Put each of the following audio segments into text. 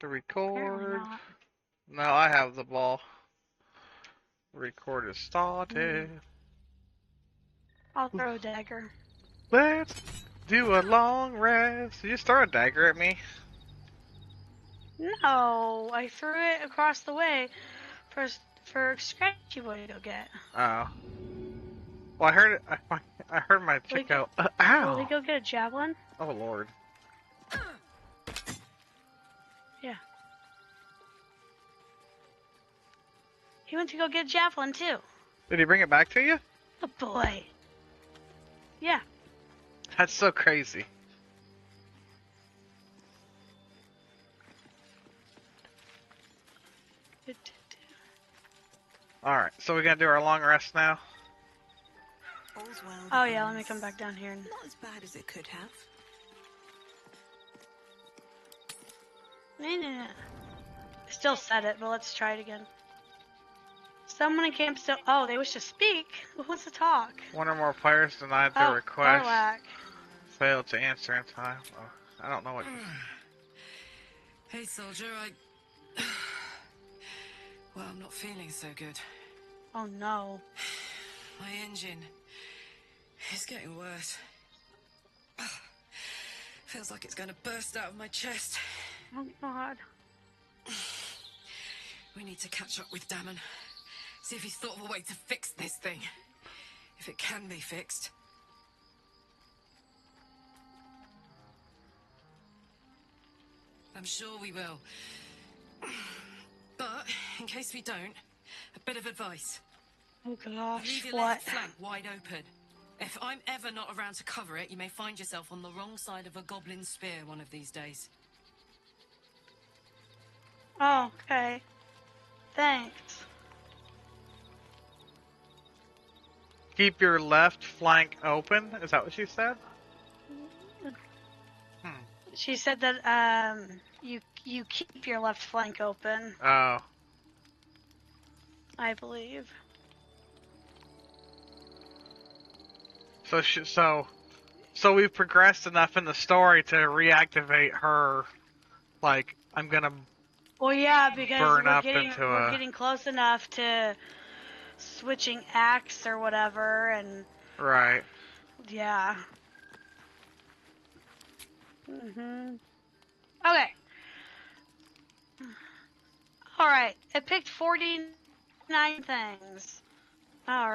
To record. No, I have the ball. Record is started. I'll throw a dagger. Let's do a long rest. You just throw a dagger at me. No, I threw it across the way for for Scratchy Boy to go get. Oh. Well, I heard it. I, I heard my chick go. Uh, Will he ow! go get a javelin? Oh lord. He went to go get a javelin too. Did he bring it back to you? Oh boy. Yeah. That's so crazy. All right, so we gotta do our long rest now. All's well Oh yeah, let me come back down here and Not as bad as it could have. No, no, no. I still said it, but let's try it again. Someone in camp still. Oh, they wish to speak. Who wants to talk? One or more players denied their oh, request. Karlach. Failed to answer in time. Oh, I don't know what. Hey, soldier, I. well, I'm not feeling so good. Oh no. My engine is getting worse. Feels like it's going to burst out of my chest. Oh god. We need to catch up with Dammon. See if he's thought of a way to fix this thing. If it can be fixed. I'm sure we will. But, in case we don't, a bit of advice. Oh gosh. Leave your What? left flank wide open. If I'm ever not around to cover it, you may find yourself on the wrong side of a goblin spear one of these days. Oh, okay. Thanks. Keep your left flank open. Is that what she said? Hmm. She said that um you you keep your left flank open, Oh. I believe. So sh so so we've progressed enough in the story to reactivate her. Like I'm gonna. Well, yeah, because Burn we're up getting into we're a- getting close enough to switching acts or whatever, and Right. yeah. Mhm. Okay. All right. It picked forty-nine things. All right.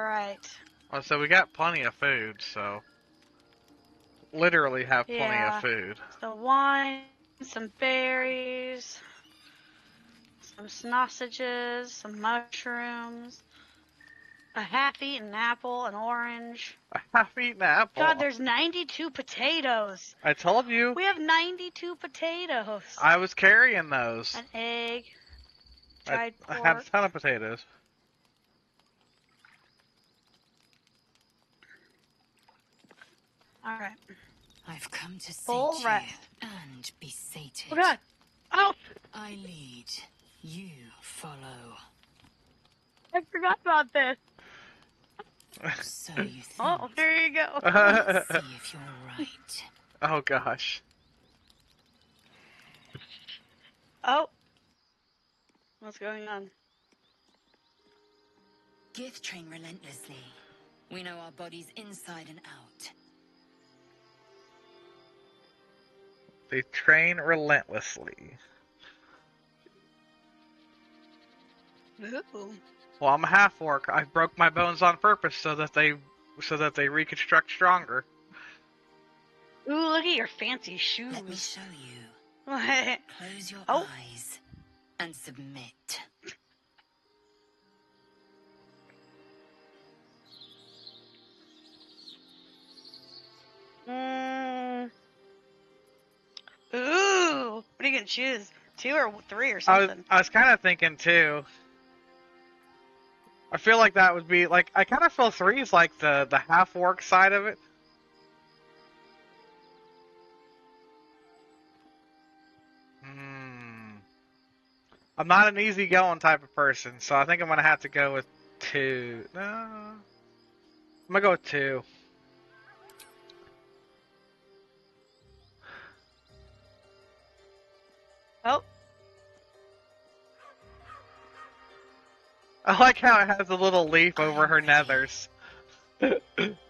Well, so we got plenty of food. So literally have plenty Yeah. of food. So wine, some berries, some sausages, some mushrooms, a half-eaten apple, an orange. A half-eaten apple. God, there's 92 potatoes. I told you. We have 92 potatoes. I was carrying those. An egg, I, dried I pork. have a ton of potatoes. All right. I've come to Full sate rest. you and be sated. Oh God. Oh, I lead, you follow. I forgot about this. So you oh, think. Oh, there you go. Let's see if you're right. oh gosh. Oh. What's going on? Gith train relentlessly. We know our bodies inside and out. They train relentlessly. Ooh. Well, I'm a half orc. I broke my bones on purpose so that they so that they reconstruct stronger. Ooh, look at your fancy shoes. Let me show you. What? Close your Oh. eyes and submit. Mm. Ooh, what are you gonna choose? Two or three or something? I was something? I was kind of thinking too. I feel like that would be like I kind of feel three is like the the half orc side of it. Hmm. I'm not an easygoing type of person, so I think I'm gonna have to go with two. No, I'm gonna go with two. I like how it has a little leaf over her nethers.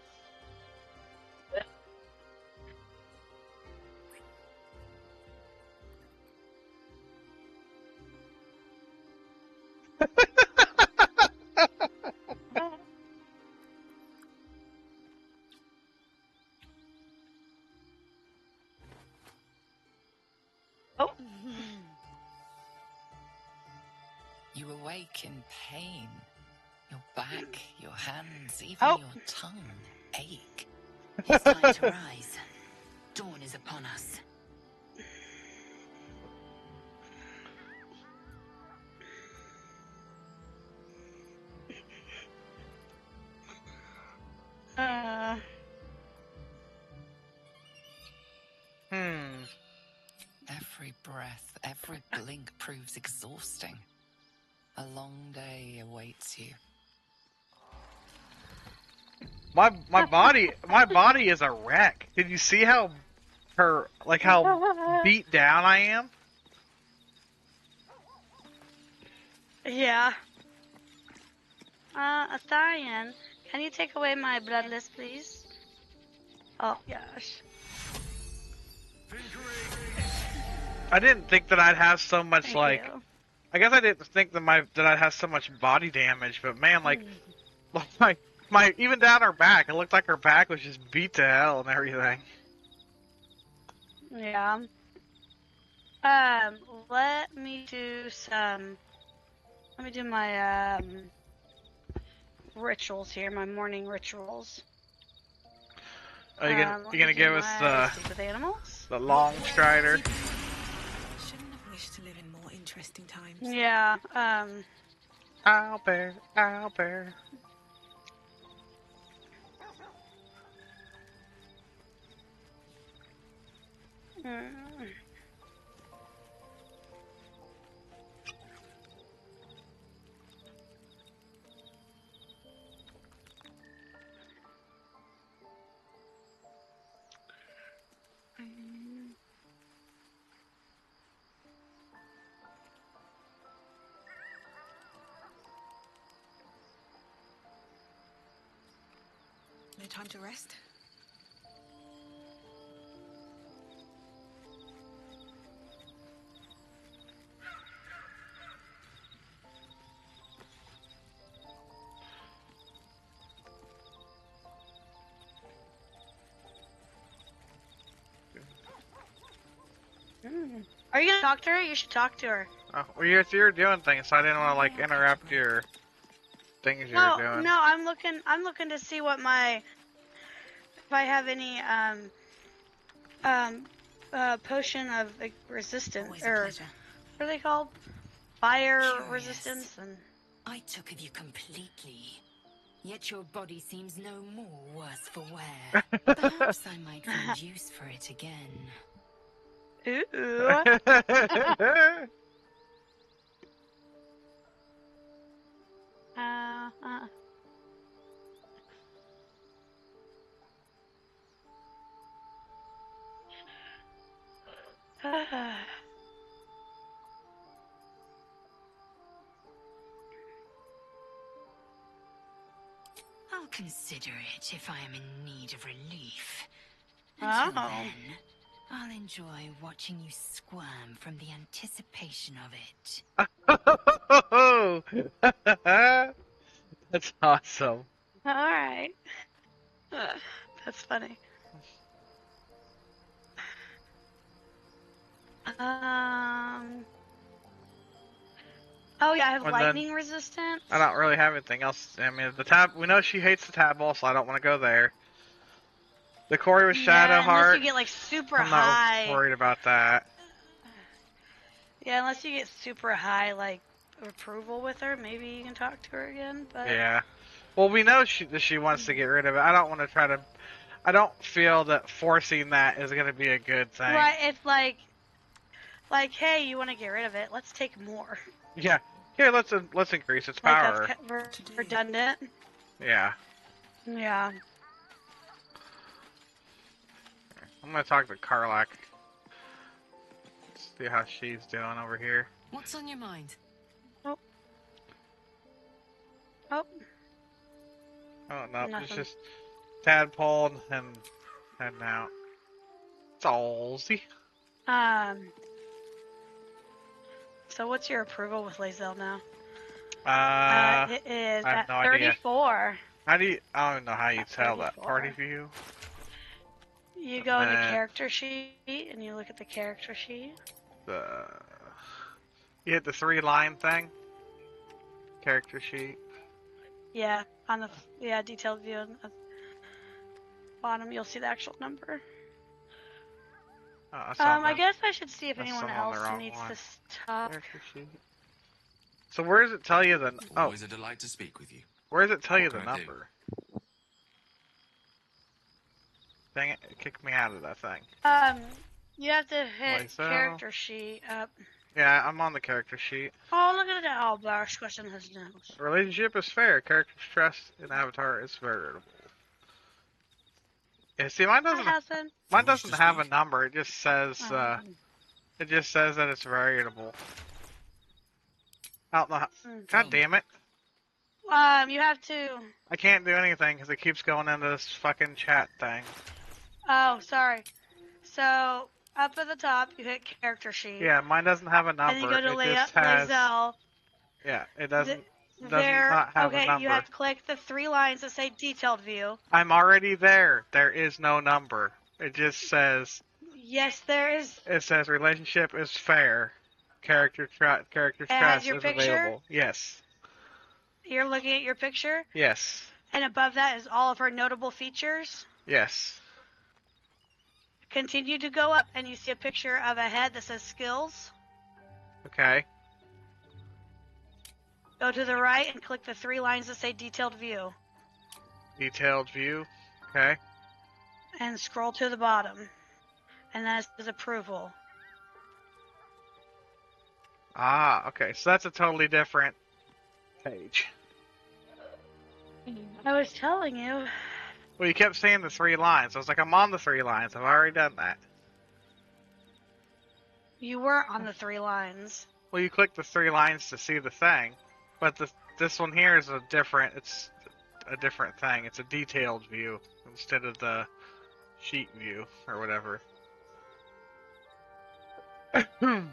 pain. Your back, your hands, even Oh. your tongue ache. It's time to rise. Dawn is upon us. uh, Hmm. Every breath, every blink proves exhausting. A long day awaits you. My my body my body is a wreck. Did you see how her like how beat down I am? yeah. Uh, Astarion, can you take away my bloodless, please? Oh gosh. I didn't think that I'd have so much Thank like you. I guess I didn't think that my that I'd have so much body damage, but man, like my my even down her back, it looked like her back was just beat to hell and everything. Yeah. Um, let me do some. Let me do my um rituals here, my morning rituals. Are you gonna Um, you gonna give us the animals? the long strider? Interesting times. Yeah. Um. Albert, Albert. mm. No time to rest? Mm. Are you gonna talk to her? You should talk to her. Oh, well, you're you're doing things, so I didn't want to like interrupt your things you're doing. no, I'm looking. I'm looking to see what my if I have any um um uh potion of like, resistance or pleasure. what are they called? Fire Curious. resistance and I took of you completely. Yet your body seems no more worse for wear. Perhaps I might find use for it again. ooh. uh, uh. I'll consider it if I am in need of relief. Oh. Until then, I'll enjoy watching you squirm from the anticipation of it. That's awesome. All right. Ugh, that's funny. Um. Oh yeah, I have And then- lightning resistance. I don't really have anything else. I mean, the tab. We know she hates the tadpole, so I don't want to go there. The Corey with Shadow yeah, Unless Heart. you get like super I'm high. not worried about that. Yeah, unless you get super high like approval with her, maybe you can talk to her again. But Yeah. Well, we know she that she wants to get rid of it. I don't want to try to. I don't feel that forcing that is going to be a good thing. right, it's like, like, hey, you want to get rid of it? Let's take more. Yeah. Here, let's let's increase its Like power. that's redundant. Yeah. Yeah. I'm gonna talk to Karlach. See how she's doing over here. What's on your mind? Oh, Oh no, it's Nothing. just tadpole and and now. It's allsy. um. So what's your approval with Lae'zel now? Uh, Uh, it is I have at no idea. 34. how do you? I don't know how you at tell that party view. You go in the character sheet and you look at the character sheet. The you hit the three line thing. Character sheet. Yeah, on the yeah detailed view on the bottom, you'll see the actual number. Oh, that's Um, I guess I should see if that's anyone some on the else needs one. to stop. So where does it tell you the? Oh, Always a delight to speak with you. where does it tell you the can I do? number? Dang it! It kicked me out of that thing. Um, you have to hit Lae'zel. character sheet up. Yeah, I'm on the character sheet. Oh, look at that! Oh, Barsh question has nose. Relationship is fair. Character trust in Avatar is variable. Yeah, see, mine doesn't. Hassan. Mine You doesn't have a number. It just says. Uh, Um, it just says that it's variable. I don't know. Mm. God damn it! um, you have to. I can't do anything because it keeps going into this fucking chat thing. Oh, sorry. So up at the top, you hit character sheet. Yeah, mine doesn't have a number. then you go to it lay just has. Yeah, it doesn't. Does there, not have a okay, you have to click the three lines that say detailed view. I'm already there. There is no number. It just says. Yes, there is. It says relationship is fair. Character tra- character trust is picture? available. Yes. You're looking at your picture, Yes. and above that is all of her notable features. Yes. Continue to go up, and you see a picture of a head that says skills. Okay. Go to the right and click the three lines that say detailed view, Detailed view. Okay. and scroll to the bottom, and that says approval. Ah, okay. So that's a totally different page. I was telling you. Well, you kept saying the three lines. I was like, I'm on the three lines. I've already done that. You were on the three lines. Well, you click the three lines to see the thing, but the, this one here is a different. It's a different thing. It's a detailed view instead of the sheet view or whatever.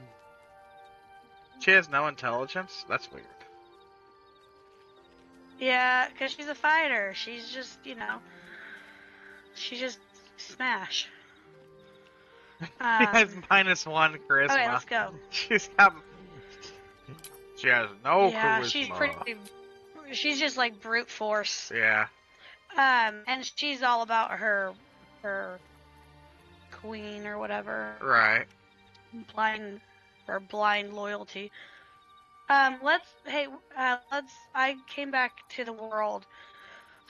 she has no intelligence. That's weird. Yeah, because she's a fighter. She's just, you know, she just smash. she Um, has minus one charisma. okay, let's go. She's got. She has no yeah, charisma. she's pretty. She's just like brute force. Yeah. Um, and she's all about her, her queen or whatever. Right. Blind, or blind loyalty. Um, let's. Hey, uh, let's. I came back to the world,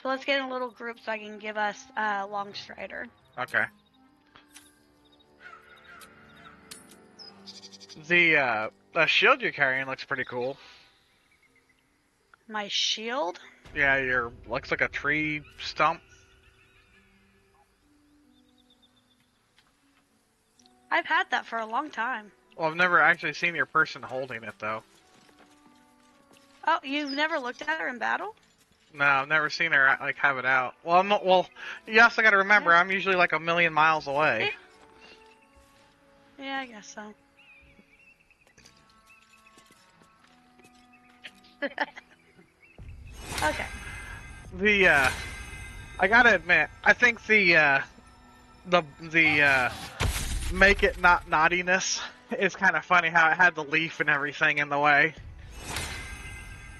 so let's get in a little group so I can give us a uh, Longstrider. Okay. The uh, the shield you're carrying looks pretty cool. My shield. Yeah, your looks like a tree stump. I've had that for a long time. Well, I've never actually seen your person holding it though. Oh, you've never looked at her in battle? No, I've never seen her like have it out. Well, I'm not, well, you also got to remember. I'm usually like a million miles away. Yeah, I guess so. okay. The uh, I gotta admit, I think the uh, the the uh, make it not naughtiness is kind of funny how it had the leaf and everything in the way.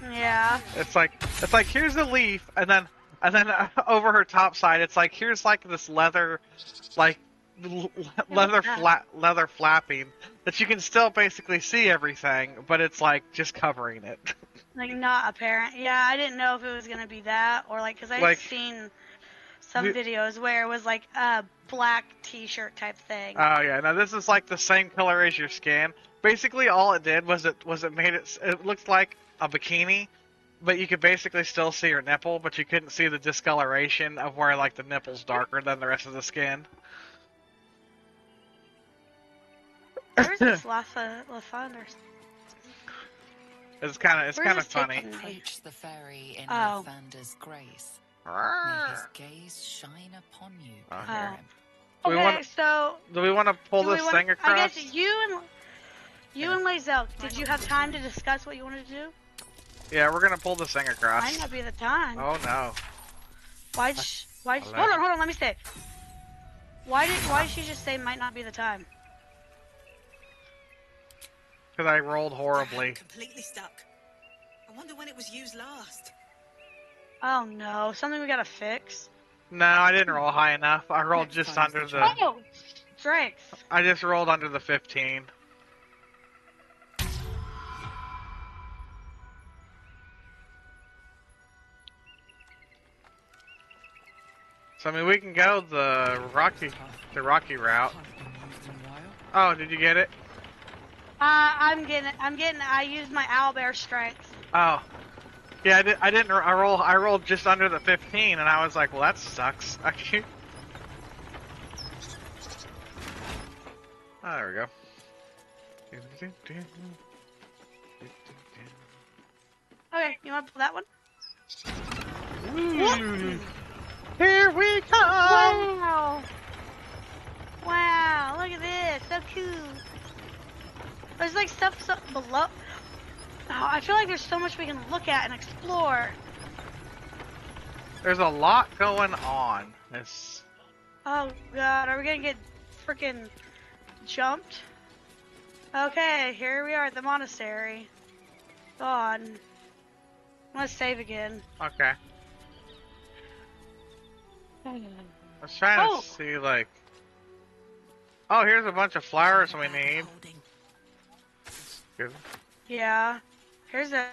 Yeah. It's like it's like here's the leaf, and then and then uh, over her top side, it's like here's like this leather, like l- leather flat leather flapping that you can still basically see everything, but it's like just covering it. Like not apparent. Yeah, I didn't know if it was gonna be that or like because I've Like- seen some videos where it was like a black T-shirt type thing. Oh yeah, now this is like the same color as your skin. Basically, all it did was it was it made it. It looked like a bikini, but you could basically still see your nipple, but you couldn't see the discoloration of where like the nipple's darker than the rest of the skin. Where's this Lafa Lafon or It's kind of it's kind of funny. taking me? Approach the fairy in Oh. Lathander's grace. May his gaze shine upon you, Oh, Pilgrim. Do we Okay, wanna- so Do we want to pull do we this wanna- thing across? I guess you and you and Lae'zel, did you have time to discuss what you wanted to do? Yeah, we're gonna pull this thing across. Might not be the time. Oh no. Why'd sh why'd sh Eleven. hold on, hold on, let me say. Why did why did she just say might not be the time? Because I rolled I'm horribly. completely stuck. I wonder when it was used last. Oh no, something we gotta fix. No, I didn't roll high enough. I rolled Next just under the the. Oh, strength. I just rolled under the 15. So I mean, we can go the rocky, the rocky route. Oh, did you get it? Uh, I'm getting, I'm getting. I used my owlbear strength. Oh, yeah. I, did, I didn't. I roll. I rolled just under the 15, and I was like, well, that sucks. I can't. Oh, there we go. Okay, you want to pull that one? Here we come! Wow! Wow! Look at this, so cool. There's like stuff so below. Oh, I feel like there's so much we can look at and explore. There's a lot going on. It's Oh god, are we gonna get freaking jumped? Okay, here we are at the monastery. God. Let's save again. okay. I was trying Oh. to see like. Oh, here's a bunch of flowers we need. Yeah. Here's a.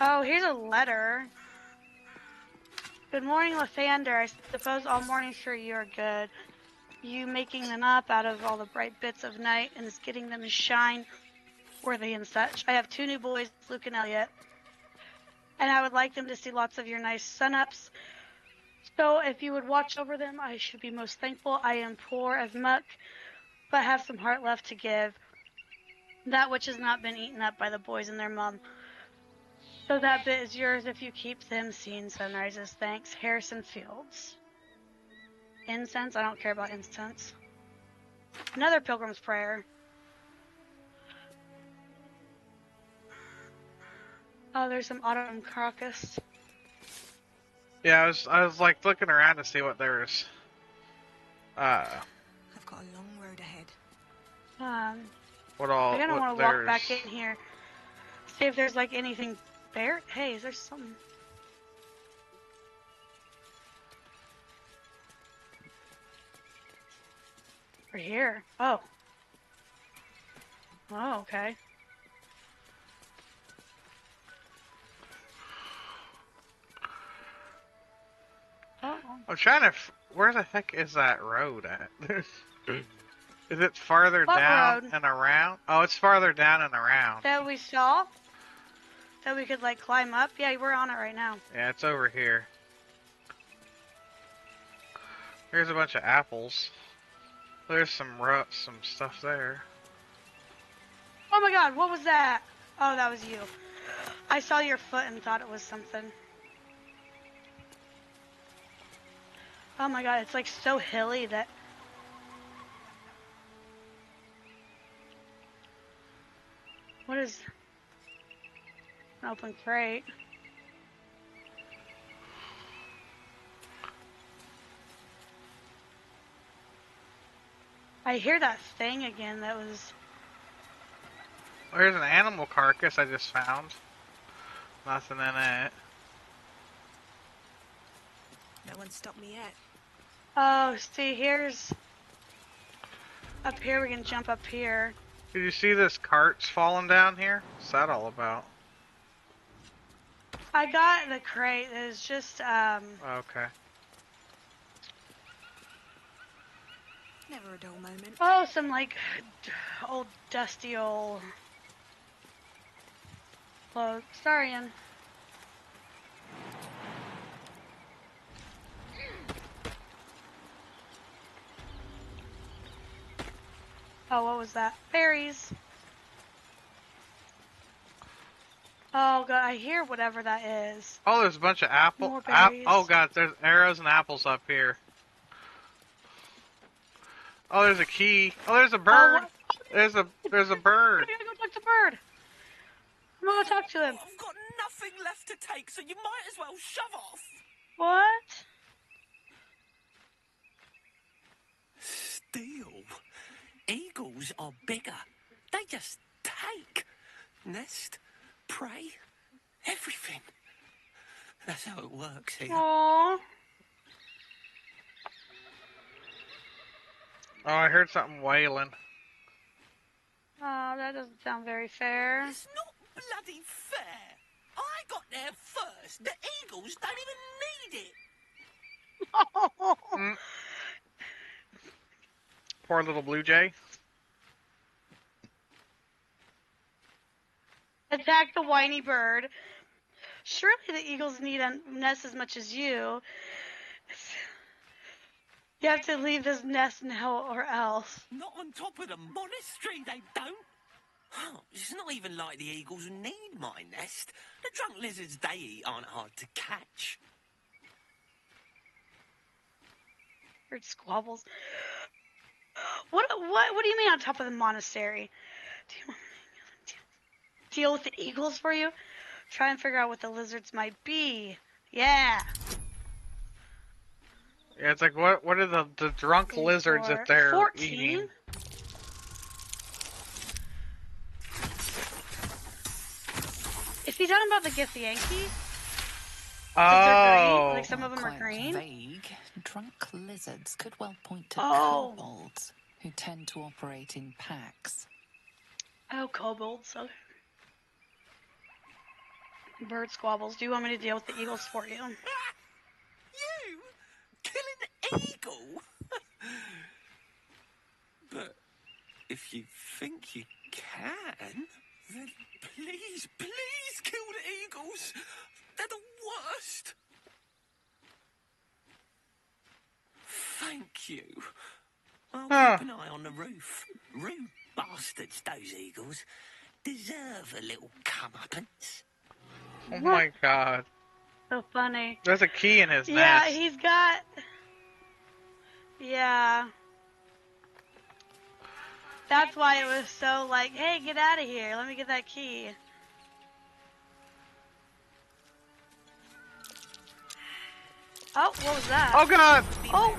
Oh, here's a letter. Good morning, Lathander. I suppose all mornings for you are good. You making them up out of all the bright bits of night and is getting them to shine worthy and such. I have two new boys, Luke and Elliot, and I would like them to see lots of your nice sun-ups. So if you would watch over them, I should be most thankful. I am poor as muck, but have some heart left to give that which has not been eaten up by the boys and their mum. So that bit is yours if you keep them seeing sunrises. Thanks, Harrison Fields. Incense? I don't care about incense. Another pilgrim's prayer. Oh, there's some autumn crocus. Yeah, I was I was like looking around to see what there's. Uh, I've got a long road ahead. Um, what all? I kind of what want to walk back in here, see if there's like anything there. Hey, is there something? We're here. Oh. Oh, okay. Oh. I'm trying to. F- where the heck is that road at? is it farther What down road? and around? Oh, it's farther down and around. That we saw? That we could like climb up? Yeah, we're on it right now. Yeah, it's over here. Here's a bunch of apples. There's some ru- some stuff there. Oh my god, what was that? Oh, that was you. I saw your foot and thought it was something. Oh my god, it's like so hilly that. What is. An open crate. I hear that thing again that was. There's an animal carcass I just found. Nothing in it. No one stopped me yet. Oh, see, here's. Up here, we can jump up here. Did you see this cart's falling down here? What's that all about? I got the crate. It's just, um. Okay. Never a dull moment. Oh, some like old dusty old clothes. Sorry, Oh, what was that? Berries. Oh god, I hear whatever that is. Oh, there's a bunch of apple. More ap- oh god, there's arrows and apples up here. Oh, there's a key. Oh, there's a oh, bird. what- There's a there's a I bird. I gotta go talk to Bird. I'm gonna talk to him. I've got nothing left to take, so you might as well shove off. What? Steal. Eagles are bigger. They just take. Nest, prey, everything. That's how it works here. Aww. Oh, I heard something wailing. Oh, that doesn't sound very fair. It's not bloody fair. I got there first. The Eagles don't even need it. Mm. Poor little blue jay. Attack the whiny bird. Surely the eagles need a nest as much as you. You have to leave this nest now or else. Not on top of the monastery, they don't. Oh, it's not even like the eagles need my nest. The drunk lizards they eat aren't hard to catch. Bird squabbles. What? What? What do you mean on top of the monastery? Do you want me to deal with the eagles for you? Try and figure out what the lizards might be. Yeah. Yeah, it's like what what are the the drunk lizards that they're 14? eating? Is he talking about the Githyanki? They're green, Oh, like some of them are green. Vague. Drunk lizards could well point to Oh. kobolds, who tend to operate in packs. Oh, kobolds. Okay. Bird squabbles. Do you want me to deal with the eagles for you? You kill an eagle? but if you think you can, then please, please kill the eagles. They're the worst. Thank you. I'll Huh. keep an eye on the roof. Rude bastards, those eagles. Deserve a little comeuppance. oh my god. So funny. There's a key in his Yeah, nest. he's got. Yeah. That's why it was so like, hey, get out of here. Let me get that key. Oh, what was that? Oh god! Oh.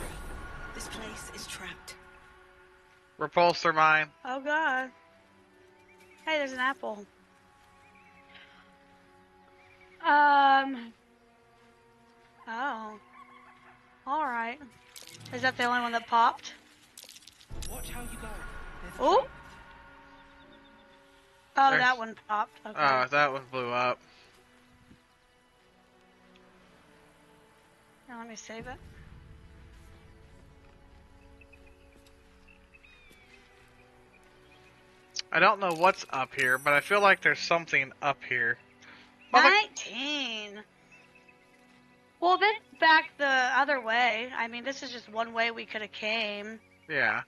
This place is trapped. Repulsor mine. Oh god. Hey, there's an apple. Um. Oh. Alright. Is that the only one that popped? Watch how you go. Oh! Oh, There's- that one popped. Okay. Oh, that one blew up. Here, let me save it. I don't know what's up here, but I feel like there's something up here. Mother- 19! Well, then back the other way. I mean, this is just one way we could have came. Yeah.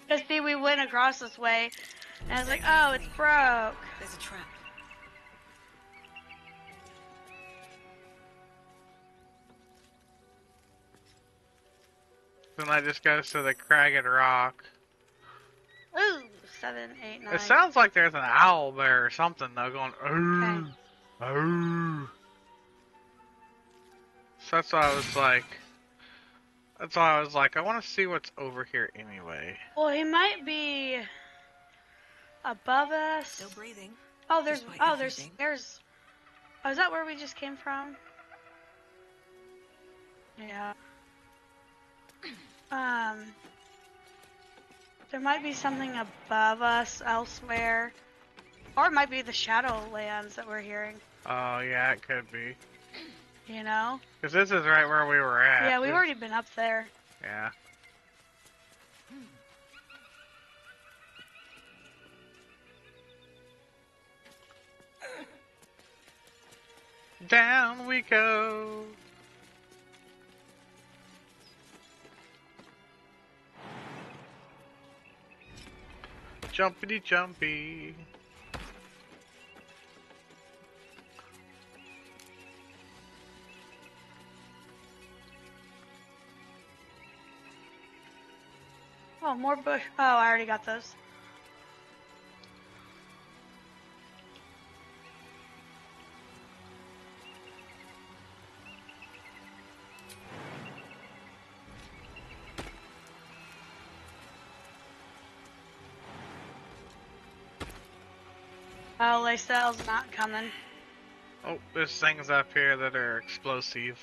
Because, see, we went across this way, and I was like, oh, it's broke. There's a trap. Then that just goes to the Cragged Rock. Ooh, seven, eight, nine. It sounds like there's an owl there or something though, going ooh, ooh. So that's why I was like, that's why I was like, I want to see what's over here anyway. Well, he might be above us. Still breathing. Oh, there's despite oh, there's everything. there's. Oh, is that where we just came from? Yeah. Um. There might be something above us elsewhere, or it might be the Shadowlands that we're hearing. Oh yeah, it could be. You know? Cause this is right where we were at. Yeah, we've already been up there. Yeah. Down we go. Jumpity jumpy. Oh, more bush. Oh, I already got those. Oh, Lae'zel's not coming. Oh, there's things up here that are explosive.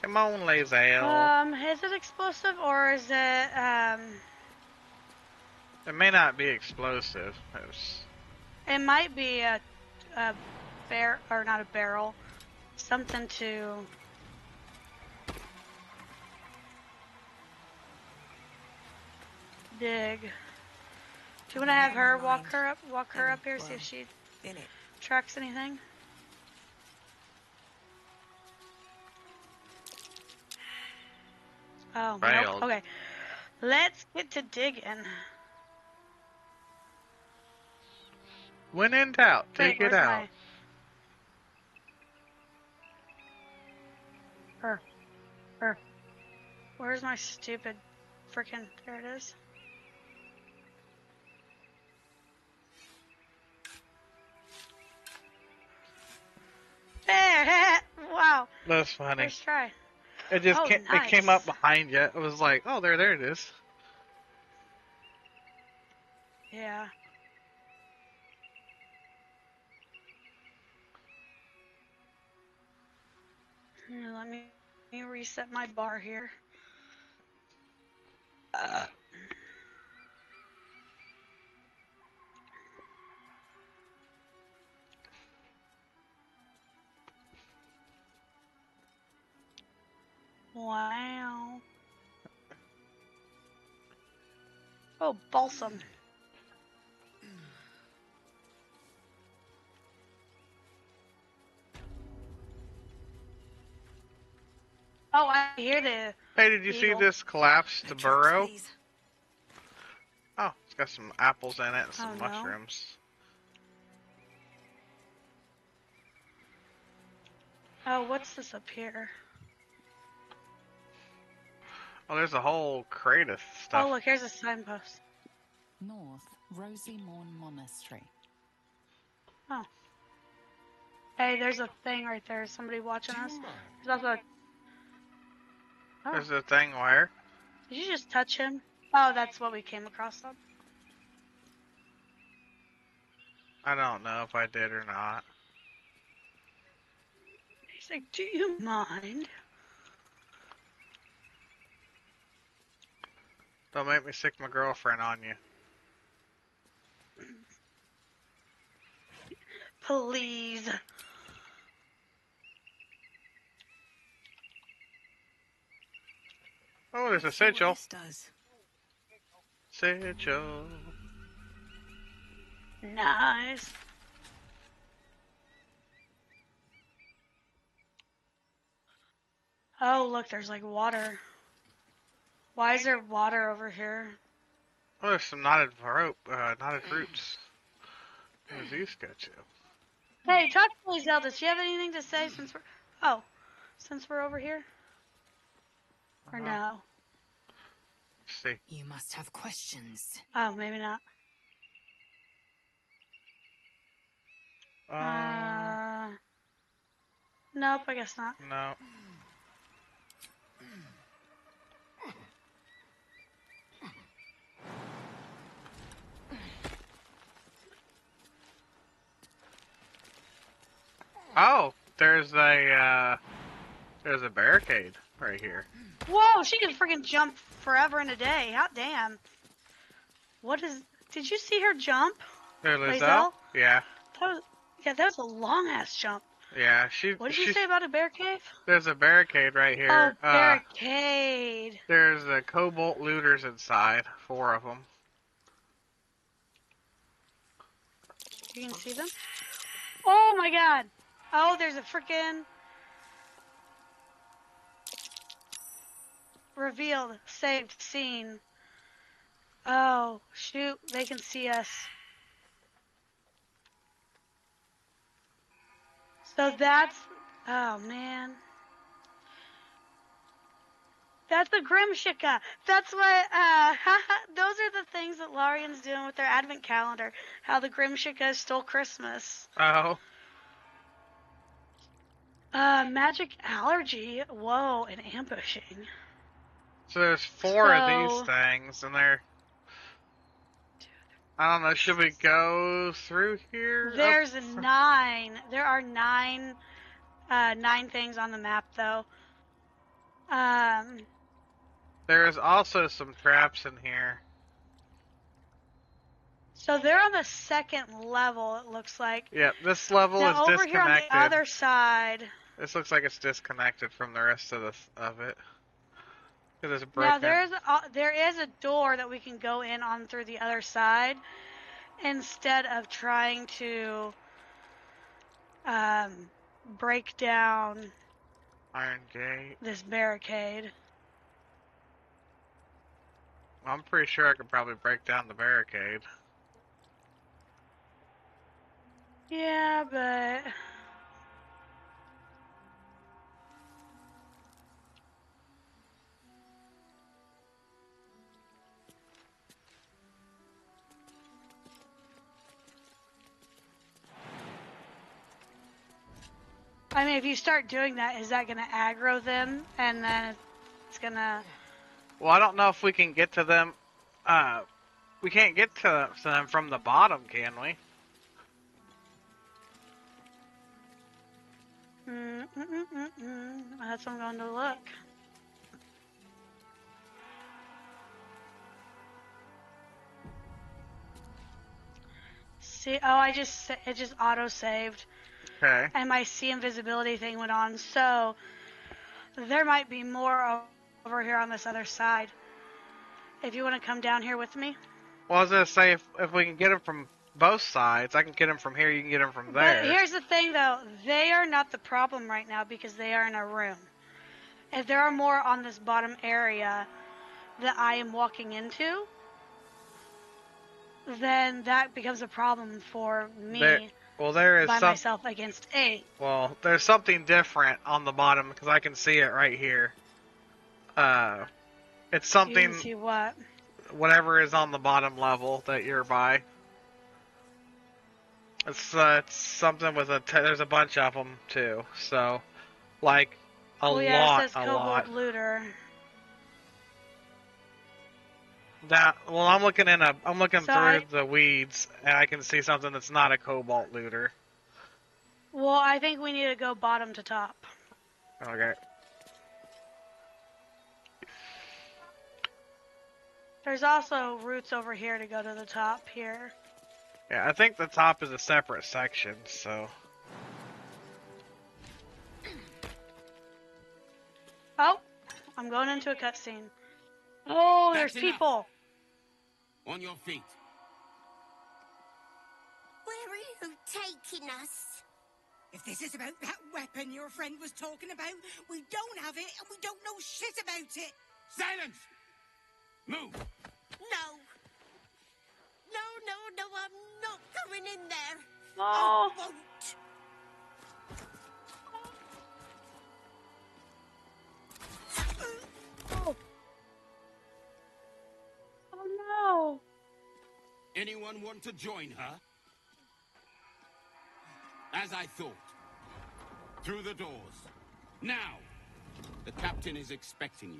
Come on, Lae'zel. Um, is it explosive or is it um? it may not be explosive. It's, It might be a, a bear or not a barrel, something to. Dig. Do you want to have her walk her up, walk her up here, see if she In it. tracks anything? Oh, nope. Okay. Let's get to digging. when in doubt, Wait, take it out. my- Her. Her. Where's my stupid freaking. There it is. There! wow. That's funny. First try. It just Oh, came, it came up behind you. It was like, oh, there, there it is. Yeah. Here, let me, let me reset my bar here. Uh. Wow. Oh, balsam. Oh, I hear the. Hey, did you see this collapsed No burrow? please. Oh, it's got some apples in it and some Oh, no. mushrooms. Oh, what's this up here? Oh, there's a whole crate of oh, stuff. Oh, look, here's a signpost. North, Rosymorn Monastery. Oh. Hey, there's a thing right there. somebody watching us? There's also. A... Oh, There's a thing where? did you just touch him? Oh, that's what we came across. Them. I don't know if I did or not. He's like, "Do you mind?" Don't make me sick my girlfriend on you. Please. Oh, there's a See what sigil. this does. Sigil. Nice. Oh, look, there's like water. Why is there water over here? Oh, there's some knotted rope, uh, knotted roots. What does these get you? Hey, talk to me, Zelda. Do you have anything to say since we're oh, since we're over here? Or Uh-huh. no? Let's see. You must have questions. Oh, maybe not. Um, Uh, nope, I guess not. no. Oh, there's a uh, there's a barricade right here. Whoa, she can freaking jump forever and a day. Hot damn. What is? Did you see her jump? There, Lae'zel. Yeah, That was, yeah, that was a long ass jump. yeah. She. What did you say about a bear cave? There's a barricade right Oh, here. uh, barricade. there's a kobold looters inside, four of them. You can see them. Oh my god! Oh, there's a freaking revealed, saved scene. Oh shoot! They can see us. So that's oh man. That's the Gremishka. That's what, uh, those are the things that Larian's doing with their advent calendar. How the Gremishka stole Christmas. Oh. Uh, magic allergy. Whoa, and ambushing. So there's four of these things, and they're. I don't know. Should we go through here? There's Up nine. There are nine, uh, nine things on the map though. Um, There's also some traps in here. so they're on the second level. It looks like. Yep, this level now is over here on the other side. This looks like it's disconnected from the rest of the of it. It's Now there's a, there is a door that we can go in on through the other side, instead of trying to um, break down Iron Gate. this barricade. I'm pretty sure I could probably break down the barricade. Yeah, but I mean, if you start doing that, is that going to aggro them, and then it's gonna? Well, I don't know if we can get to them. Uh, we can't get to to them from the bottom, can we? Mm, mm, mm. That's what I'm going to look. See, oh, I just it just auto saved, Okay. and my see invisibility thing went on. So there might be more over here on this other side. If you want to come down here with me, Well, I was gonna say if if we can get them from both sides, I can get them from here. You can get them from there. but here's the thing, though, they are not the problem right now because they are in a room. If there are more on this bottom area that I am walking into, then that becomes a problem for me There- well, there is by some. myself against eight. Well, there's something different on the bottom because I can see it right here. Uh, it's something can see what? whatever is on the bottom level that you're by. It's uh, it's something with a t- there's a bunch of them too. So, like a oh yeah, lot, it says a lot. Looter. That well, I'm looking in a I'm looking through the weeds and I can see something that's not a kobold looter. Well, I think we need to go bottom to top. Okay. There's also routes over here to go to the top here. Yeah, I think the top is a separate section. So Oh, I'm going into a cutscene. Oh, there's enough. people. On your feet. Where are you taking us? If this is about that weapon your friend was talking about, we don't have it and we don't know shit about it. Silence! Move! No. No, no, no, I'm not going in there. Oh, I won't. Anyone want to join her? As I thought. Through the doors. Now! The captain is expecting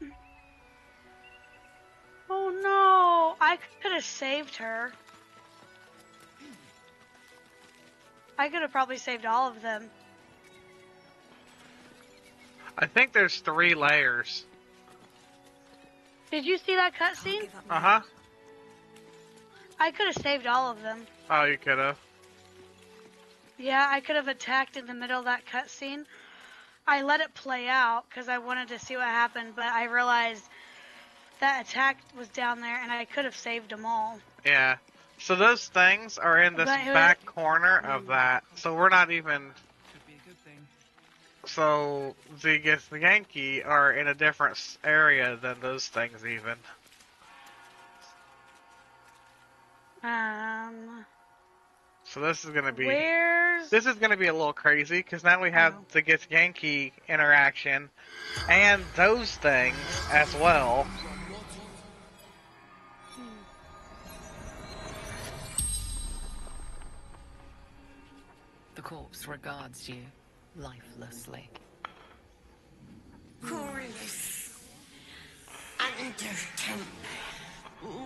you. Oh no. I could have saved her. I could have probably saved all of them. I think there's three layers. Did you see that cutscene? Uh huh. I could have saved all of them. Oh, you could have. Yeah, I could have attacked in the middle of that cutscene. I let it play out because I wanted to see what happened, but I realized that attack was down there, and I could have saved them all. Yeah. So those things are in this it was- back corner of that. So we're not even. So the Githyanki are in a different area than those things even. Um, So this is gonna be. where's This is gonna be a little crazy because now we have Oh. the Githyanki interaction, and those things as well. The corpse regards you lifelessly. Corliss. Undertemp.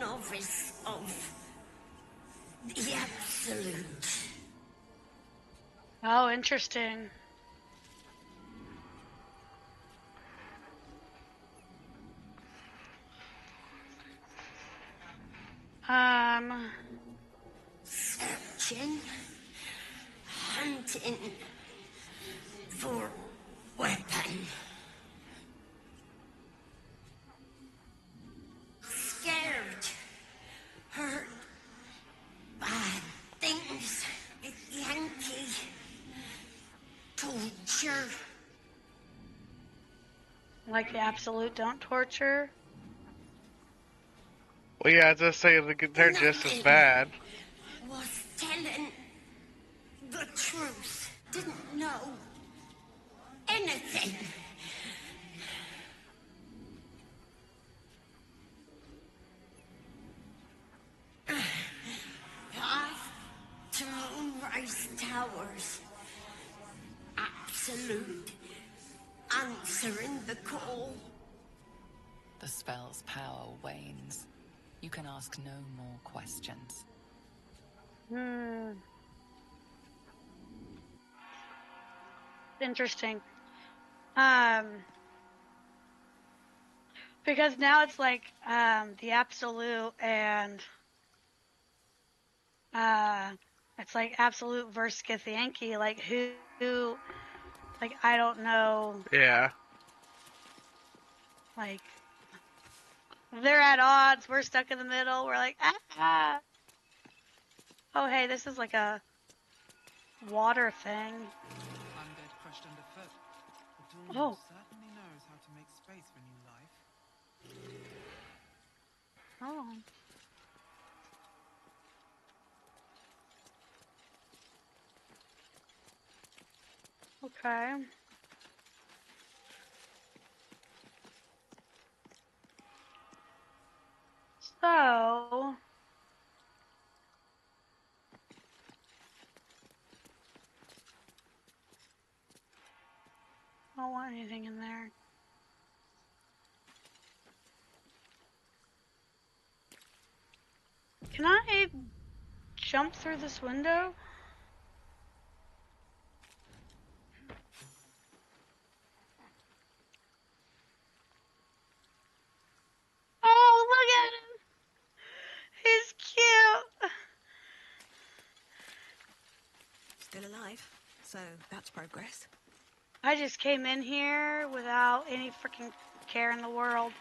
Novice of the Absolute. Oh, interesting. Um, Searching. Hunting. For weapon. Scared. Hurt. Bad things. Yankee. Torture. like the absolute don't torture. Well, yeah, I just say they're just as bad. was telling the truth. Didn't know anything. Path to Moonrise Towers. Absolute. Answering the call. The spell's power wanes. You can ask no more questions. Hmm. Interesting. Um, because now it's like um, the absolute and uh, it's like absolute versus Yankee. Like who, who, like I don't know. Yeah. Like they're at odds. We're stuck in the middle. We're like ah. ah. Oh hey, this is like a water thing. Oh. certainly knows how to make space for new life. Oh. Okay. So. I don't want anything in there. Can I jump through this window? Oh, look at him! He's cute! Still alive, so that's progress. I just came in here without any freaking care in the world.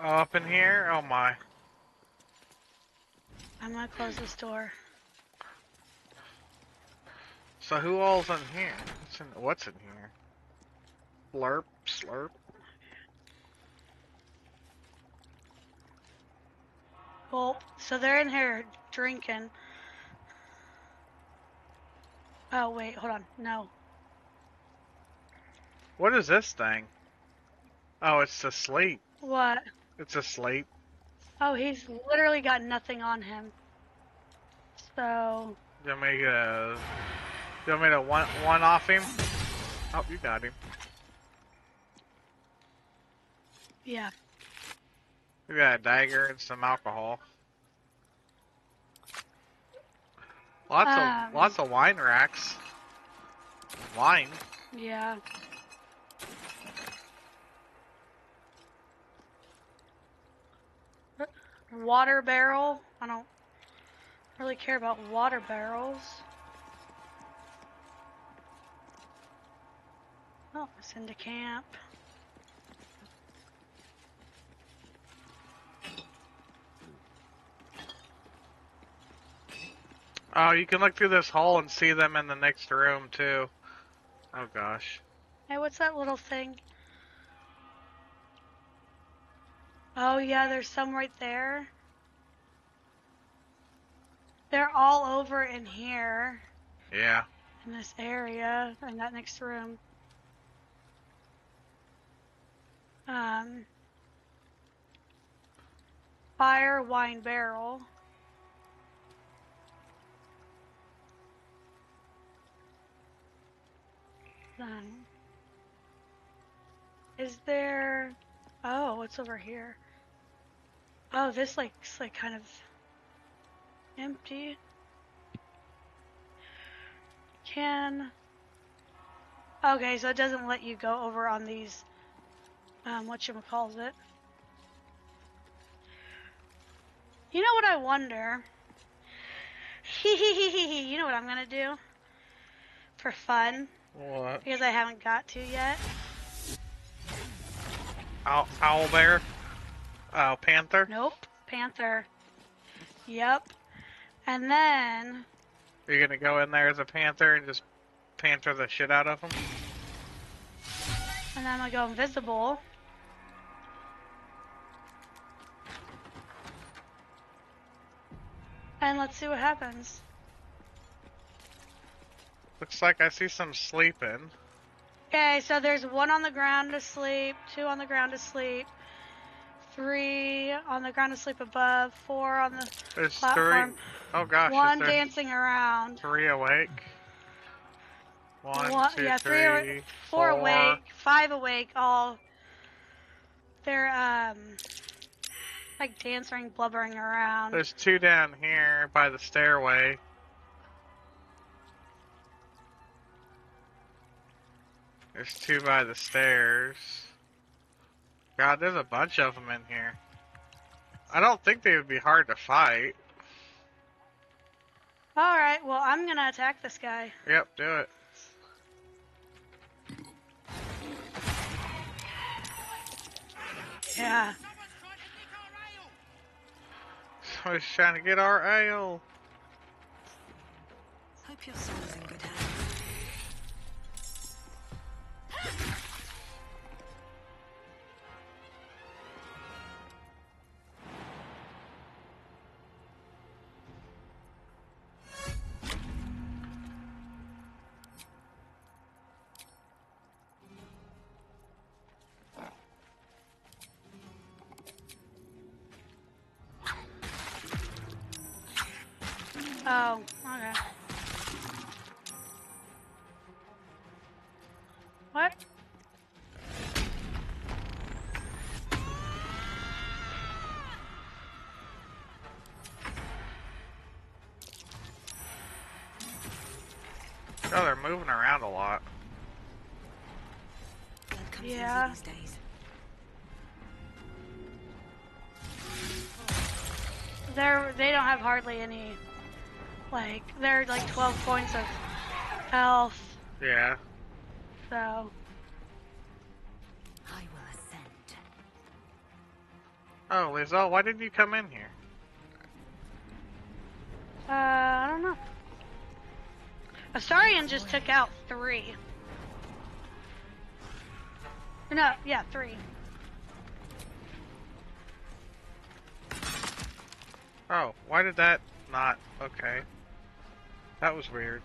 Oh, up in here? Oh my. I'm gonna close this door. So who all's in here? What's in, what's in here? Slurp, slurp. Gulp. So they're in here drinking. Oh, wait, hold on. No. What is this thing? Oh, it's asleep. What? It's a asleep. Oh, he's literally got nothing on him. So, You want me to, you want me to one, one off him? Oh, you got him. yeah. We got a dagger and some alcohol. Lots Um. of lots of wine racks. Wine. Yeah. water barrel. I don't really care about water barrels. Oh, it's into camp. Oh, you can look through this hole and see them in the next room, too. Oh, gosh. Hey, what's that little thing? Oh yeah, there's some right there. They're all over in here, Yeah. in this area, in that next room. Um, fire wine barrel. Then, is there? Oh, what's over here? Oh, this like's like kind of empty. Can. Okay, so it doesn't let you go over on these. Um, what you calls it? You know what I wonder? you know what I'm gonna do? For fun, What? because I haven't got to yet. Owl, owl bear? Oh, panther? Nope, panther. Yep. And then You're gonna go in there as a panther and just panther the shit out of them? And then I'm gonna go invisible. And let's see what happens. Looks like I see some sleeping. Okay, so there's one on the ground asleep, two on the ground asleep, three on the ground asleep above, four on the There's platform, three. Oh gosh, one dancing around, three awake? One, One- two, yeah, three awa- three, four four. awake, five awake, all they're um like dancing, blubbering around. There's two down here by the stairway. There's two by the stairs. God, there's a bunch of them in here. I don't think they would be hard to fight. All right, well I'm gonna attack this guy. Yep, do it. Yeah. Somebody's trying to get our ale. Hope your soul is in good hands. Oh, they're moving around a lot. Yeah. these days. They're they don't have hardly any like they're like 12 points of health. Yeah. So I will ascend. Oh, Lae'zel, why didn't you come in here? uh I don't know. Astarion just took out three. No, yeah, three. Oh, why did that not? Okay. That was weird.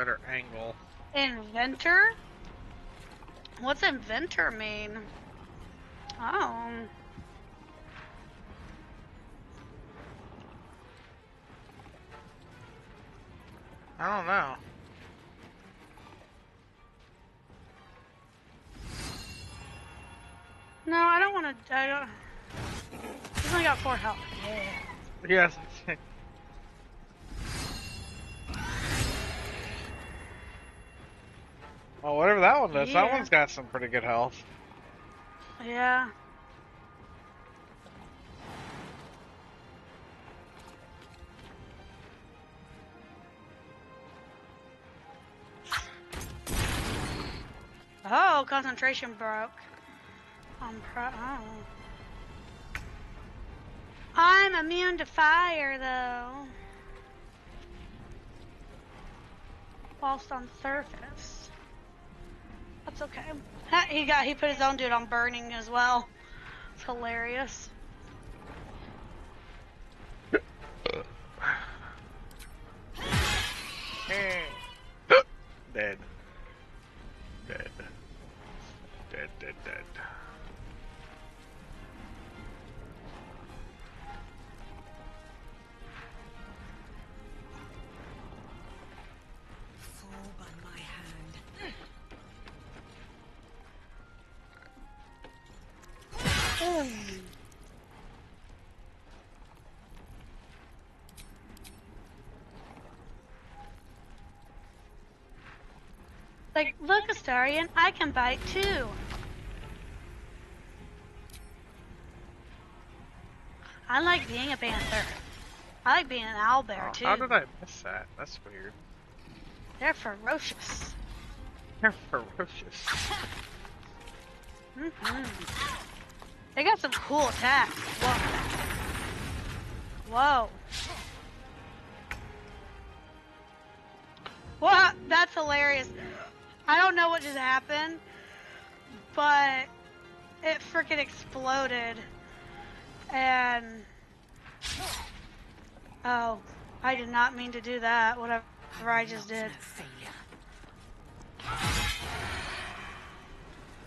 Better angle. Inventor? What's inventor mean? Oh. I don't know. No, I don't want to. I don't. He's only got four health. Yeah. Yes. Oh, whatever that one does, yeah. that one's got some pretty good health. Yeah. Oh, concentration broke. I'm pro. Oh. I'm immune to fire, though. Whilst on surface. That's okay. He got he put his own dude on burning as well. It's hilarious. dead. Dead. Look, Astarion, I can bite too. I like being a panther. I like being an owl bear Oh, too. how did I miss that? That's weird. They're ferocious. They're ferocious. hmm They got some cool attacks. Whoa. Whoa. What? That's hilarious. I don't know what just happened, but it freaking exploded. And. Oh, I did not mean to do that. Whatever I just did.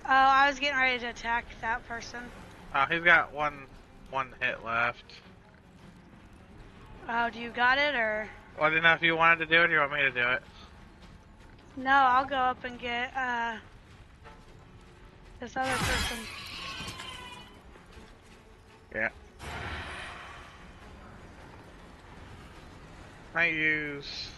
Oh, I was getting ready to attack that person. Oh, he's got one one hit left. Oh, do you got it or? Well, I didn't know if you wanted to do it or you want me to do it. No, I'll go up and get uh this other person. Yeah. I use.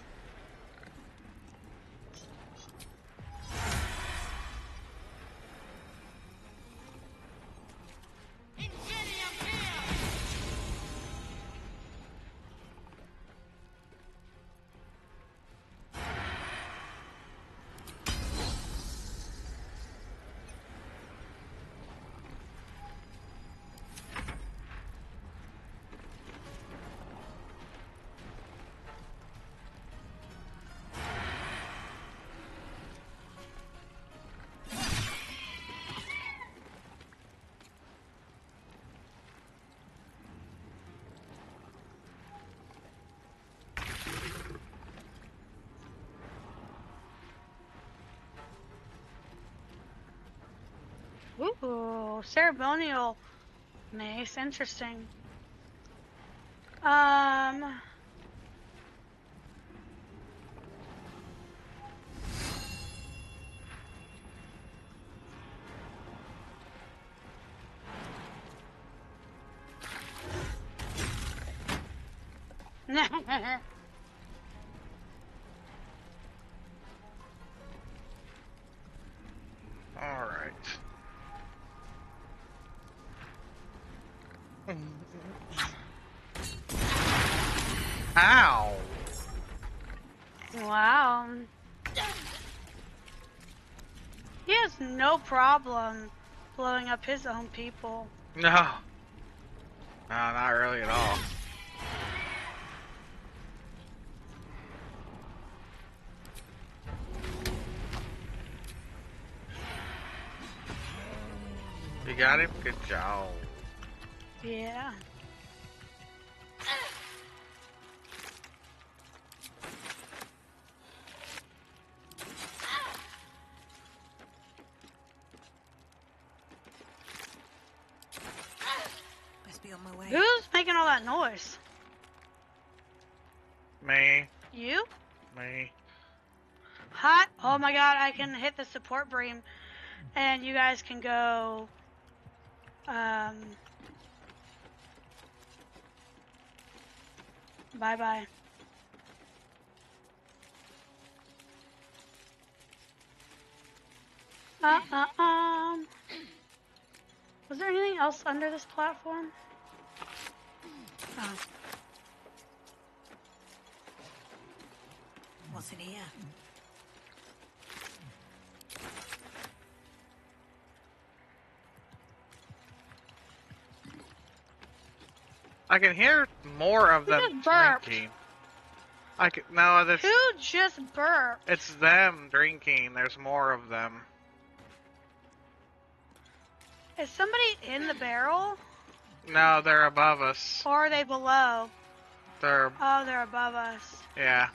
Ooh, ceremonial mace, interesting. Um problem blowing up his own people. No. No, not really at all. You got him? Good job. Yeah. Can hit the support beam and you guys can go um Bye bye. Uh, uh, um. Was there anything else under this platform? Oh. What's in here? I can hear more of Who them drinking. I can, no, that's, Who just burped? it's them drinking. There's more of them. Is somebody in the barrel? No, they're above us. Or are they below? They're Oh, they're above us. yeah.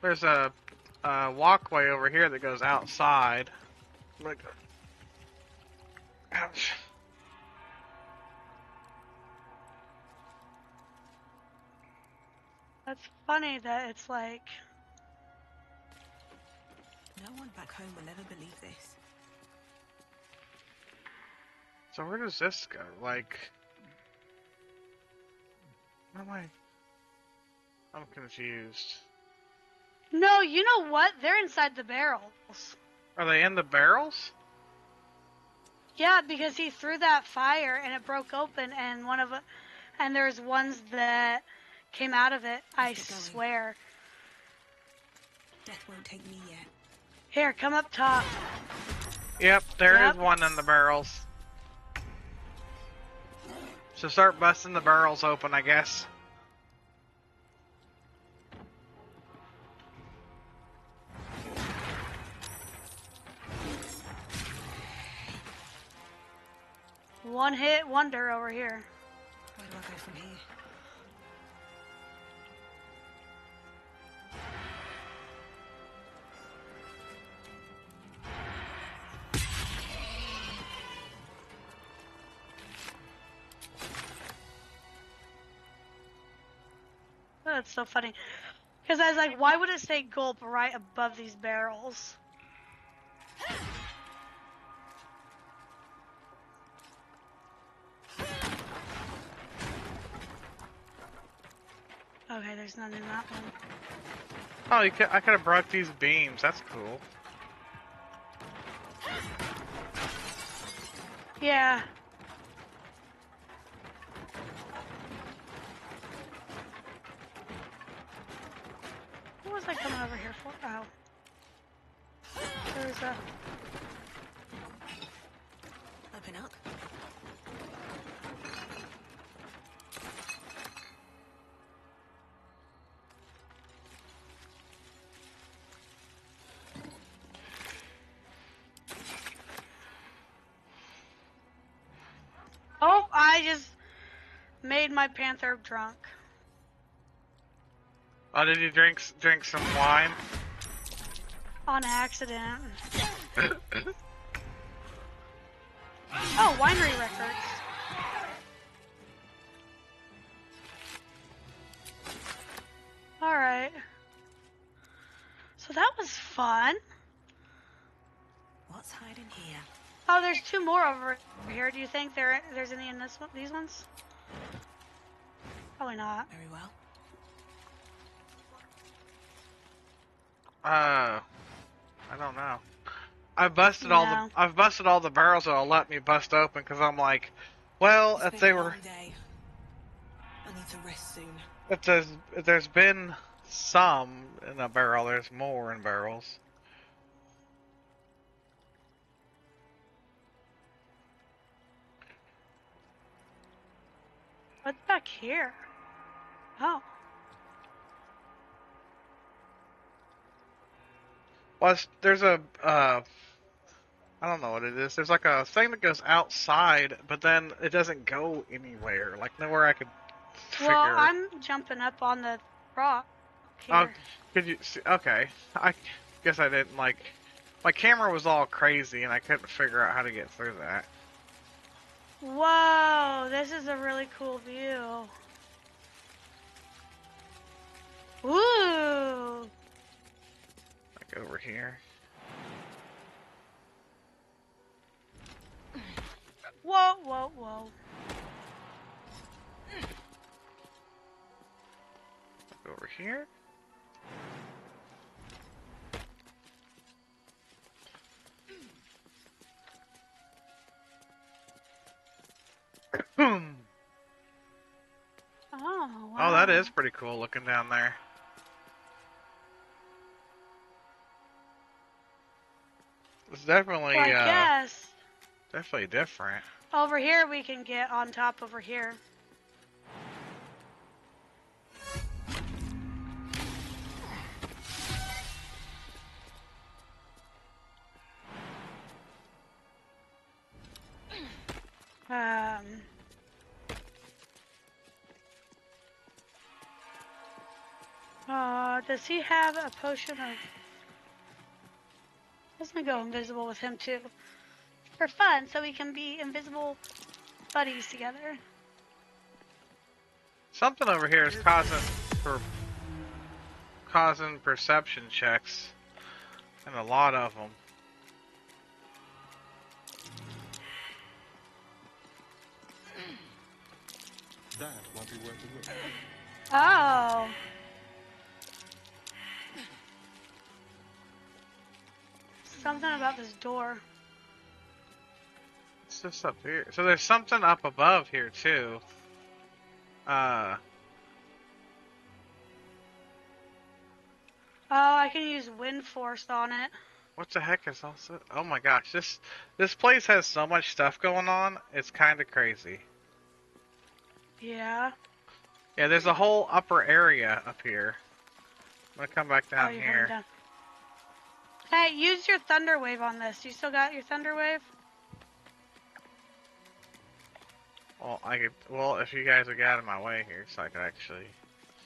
There's a, a walkway over here that goes outside. Like, ouch. That's funny that it's like. No one back home will ever believe this. So where does this go? Like, what am I? I'm confused. No, you know what? They're inside the barrels. Are they in the barrels? Yeah, because he threw that fire and it broke open, and one of it, and there's ones that came out of it. I Let's get going. swear. Death won't take me yet. Here, come up top. Yep, there is Yep. one in the barrels. So start busting the barrels open, I guess. One hit wonder over here. Where do I go from here? That's so funny. Because I was like, why would it say gulp right above these barrels? There's none in that one. Oh, you could, I could have brought these beams. That's cool. Yeah. What was I coming over here for? Oh. There's a. I just made my panther drunk. Oh, did you drink drink some wine? On accident. Oh, winery records. Alright. So that was fun. What's hiding here? Oh, there's two more over here. Do you think there there's any in this one, these ones? Probably not. Very well. Uh, I don't know. I busted all No. the I've busted all the barrels that'll let me bust open because I'm like, well, It's if been they a were day. I need to rest soon. if there's if there's been some in a barrel, there's more in barrels. What's back here? Oh. Well, there's a uh, I don't know what it is. There's like a thing that goes outside, but then it doesn't go anywhere. Like nowhere I could figure. Well, I'm jumping up on the rock. Here. Oh, could you see? Okay, I guess I didn't like. My camera was all crazy, and I couldn't figure out how to get through that. Whoa, this is a really cool view. Ooh. Like over here. Whoa, whoa, whoa. Like over here. Hmm. Oh, wow. Oh, that is pretty cool looking down there. It's definitely Well, I uh, guess. Definitely different. Over here, we can get on top over here. Um. Uh, does he have a potion of... Doesn't go invisible with him too. For fun, so we can be invisible buddies together. Something over here is causing for causing perception checks, and a lot of them. That might be worth a look. Oh. Something about this door. It's just up here? So there's something up above here too. Uh, Oh, I can use wind force on it. what the heck is also? Oh my gosh, this this place has so much stuff going on. It's kind of crazy. Yeah. Yeah, there's a whole upper area up here. I'm gonna come back oh, down coming here. Hey, use your thunder wave on this. You still got your thunder wave? Well, I could. Well, if you guys would get out of my way here, so I could actually.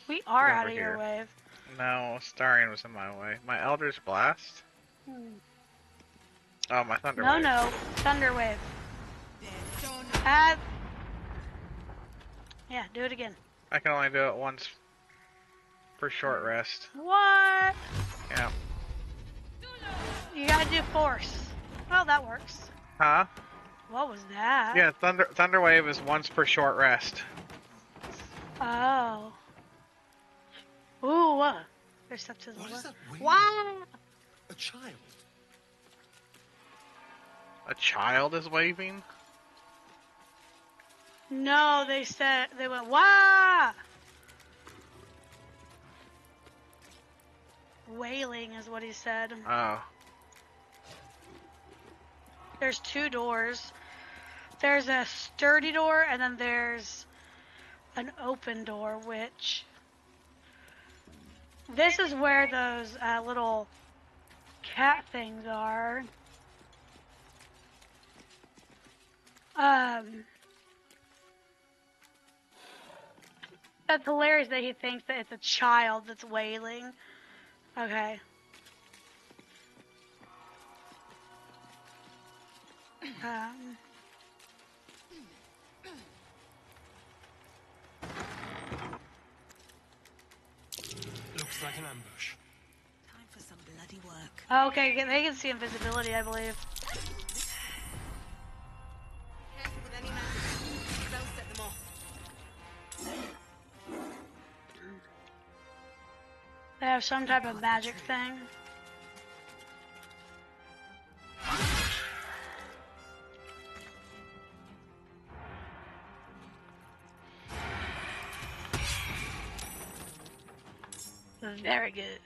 We are out of here. your wave. No, Starion was in my way. My Eldritch Blast. Hmm. Oh, my Thunder No, Wave. no, thunder wave. Uh, yeah, do it again. I can only do it once per short rest. What? Yeah. You gotta do force. Well, that works. Huh? What was that? Yeah, Thunder Thunder Wave is once per short rest. Oh. Ooh, uh, there's stuff to the What is that waving? Wow. A child. A child is waving. No, they said they went wah. Wailing is what he said. Oh. There's two doors. There's a sturdy door, and then there's an open door, which this is where those uh, little cat things are. Um, that's hilarious that he thinks that it's a child that's wailing. Okay. Um, Looks like an ambush. Time for some bloody work. okay, they can see invisibility, I believe. Careful with any magic. They'll set them off. They have some type of magic thing. Very good.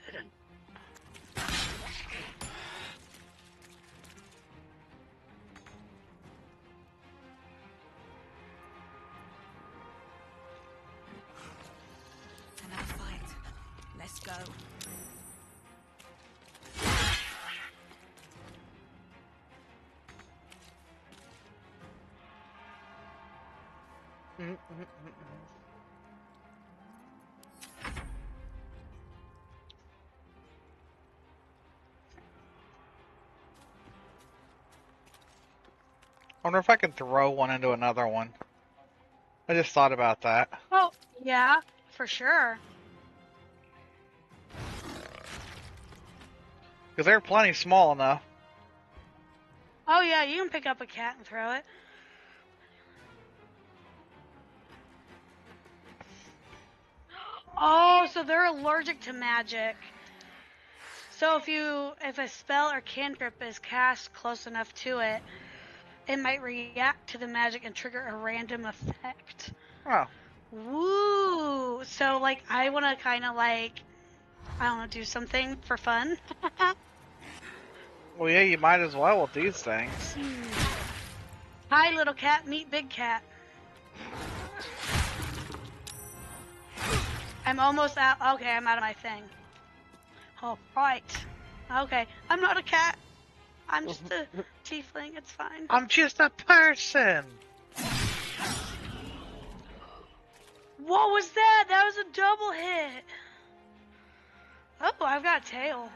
Wonder if I can throw one into another one. I just thought about that. Oh, yeah, for sure. Because they're plenty small enough. Oh, yeah, you can pick up a cat and throw it. Oh, so they're allergic to magic. So if you if a spell or cantrip is cast close enough to it, it might react to the magic and trigger a random effect. Oh. Woo! So like I want to kind of like I don't know, do something for fun. Well, yeah, you might as well with these things. Hmm. Hi, little cat. Meet big cat. I'm almost out. Okay, I'm out of my thing. All right. Okay, I'm not a cat. I'm just a tiefling. It's fine. I'm just a person. What was that? That was a double hit. Oh, I've got a tail.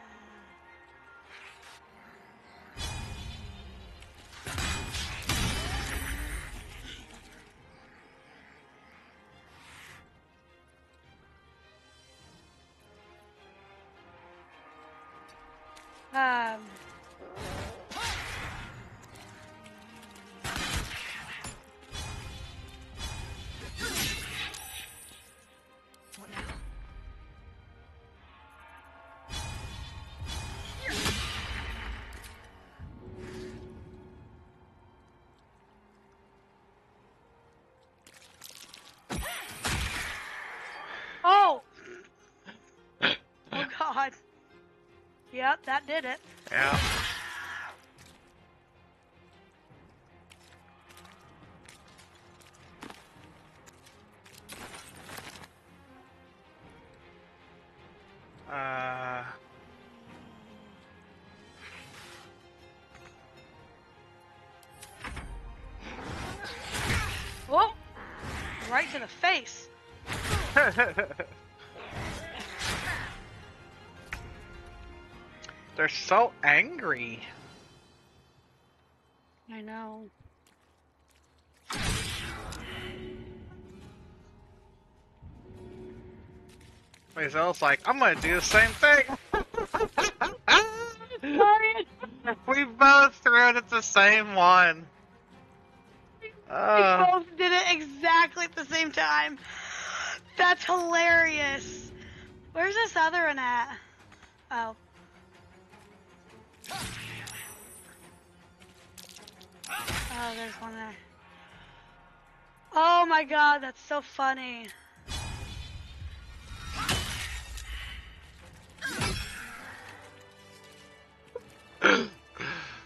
Um. That did it. Yeah. So angry. I know. Mazel's like, I'm gonna do the same thing. We both threw it at the same one. We Uh, both did it exactly at the same time. That's hilarious. Where's this other one at? Oh. Oh, there's one there. Oh my god, that's so funny.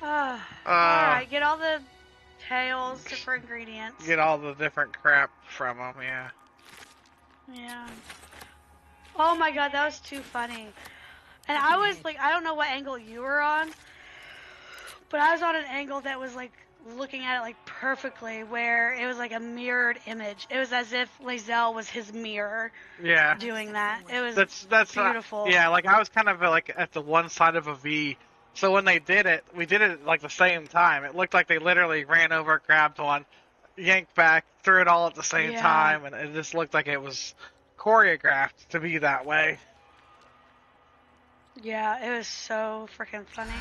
Ah, Uh, Alright, get all the tails, different ingredients. get all the different crap from them, yeah. Yeah. Oh my god, that was too funny. And I was like, I don't know what angle you were on, but I was on an angle that was like looking at it like perfectly, where it was like a mirrored image. It was as if Lae'zel was his mirror Yeah. doing that. It was That's that's beautiful. yeah, like I was kind of like at the one side of a V. So when they did it, we did it like the same time. It looked like they literally ran over, grabbed one, yanked back, threw it all at the same Yeah. time, and it just looked like it was choreographed to be that way. Yeah, it was so freaking funny.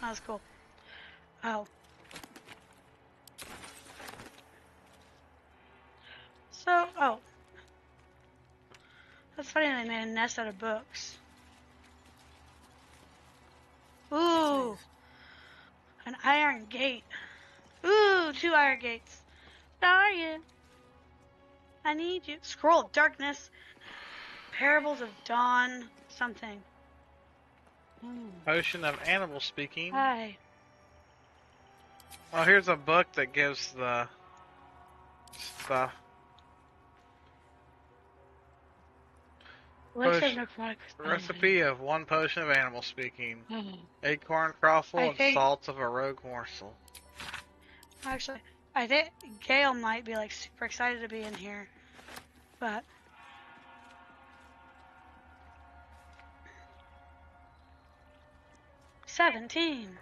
That was cool. Oh. So, oh. That's funny they made a nest out of books. Ooh. An iron gate. Ooh, two iron gates. Where are you? I need you. Scroll of darkness. Parables of dawn. Something. Hmm. Potion of animal speaking. Hi. Well, here's a book that gives the stuff. Recipe of one potion of animal speaking. Mhm. Acorn croffle I and think- salts of a rogue morsel. Actually, I think Gale might be like super excited to be in here, but seventeen.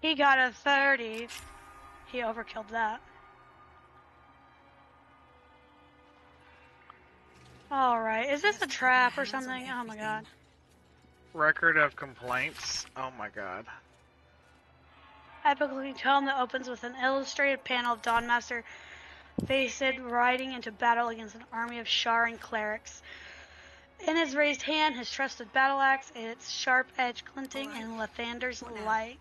He got a thirty. He overkilled that. All right, is this a trap or something? Oh my god. Record of complaints. Oh my god. Epically tome that opens with an illustrated panel of Dawnmaster Faced riding into battle against an army of Sharran clerics. In his raised hand, his trusted battle axe, its sharp edge glinting, and Lathander's light.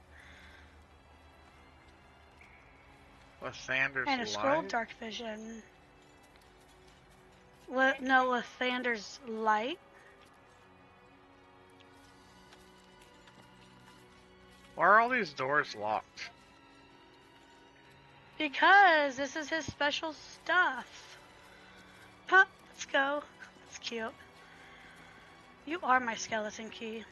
Lathander's And a scroll light? dark vision. Le no, Lathander's light. Why are all these doors locked? Because this is his special stuff. Huh, let's go. That's cute. You are my skeleton key.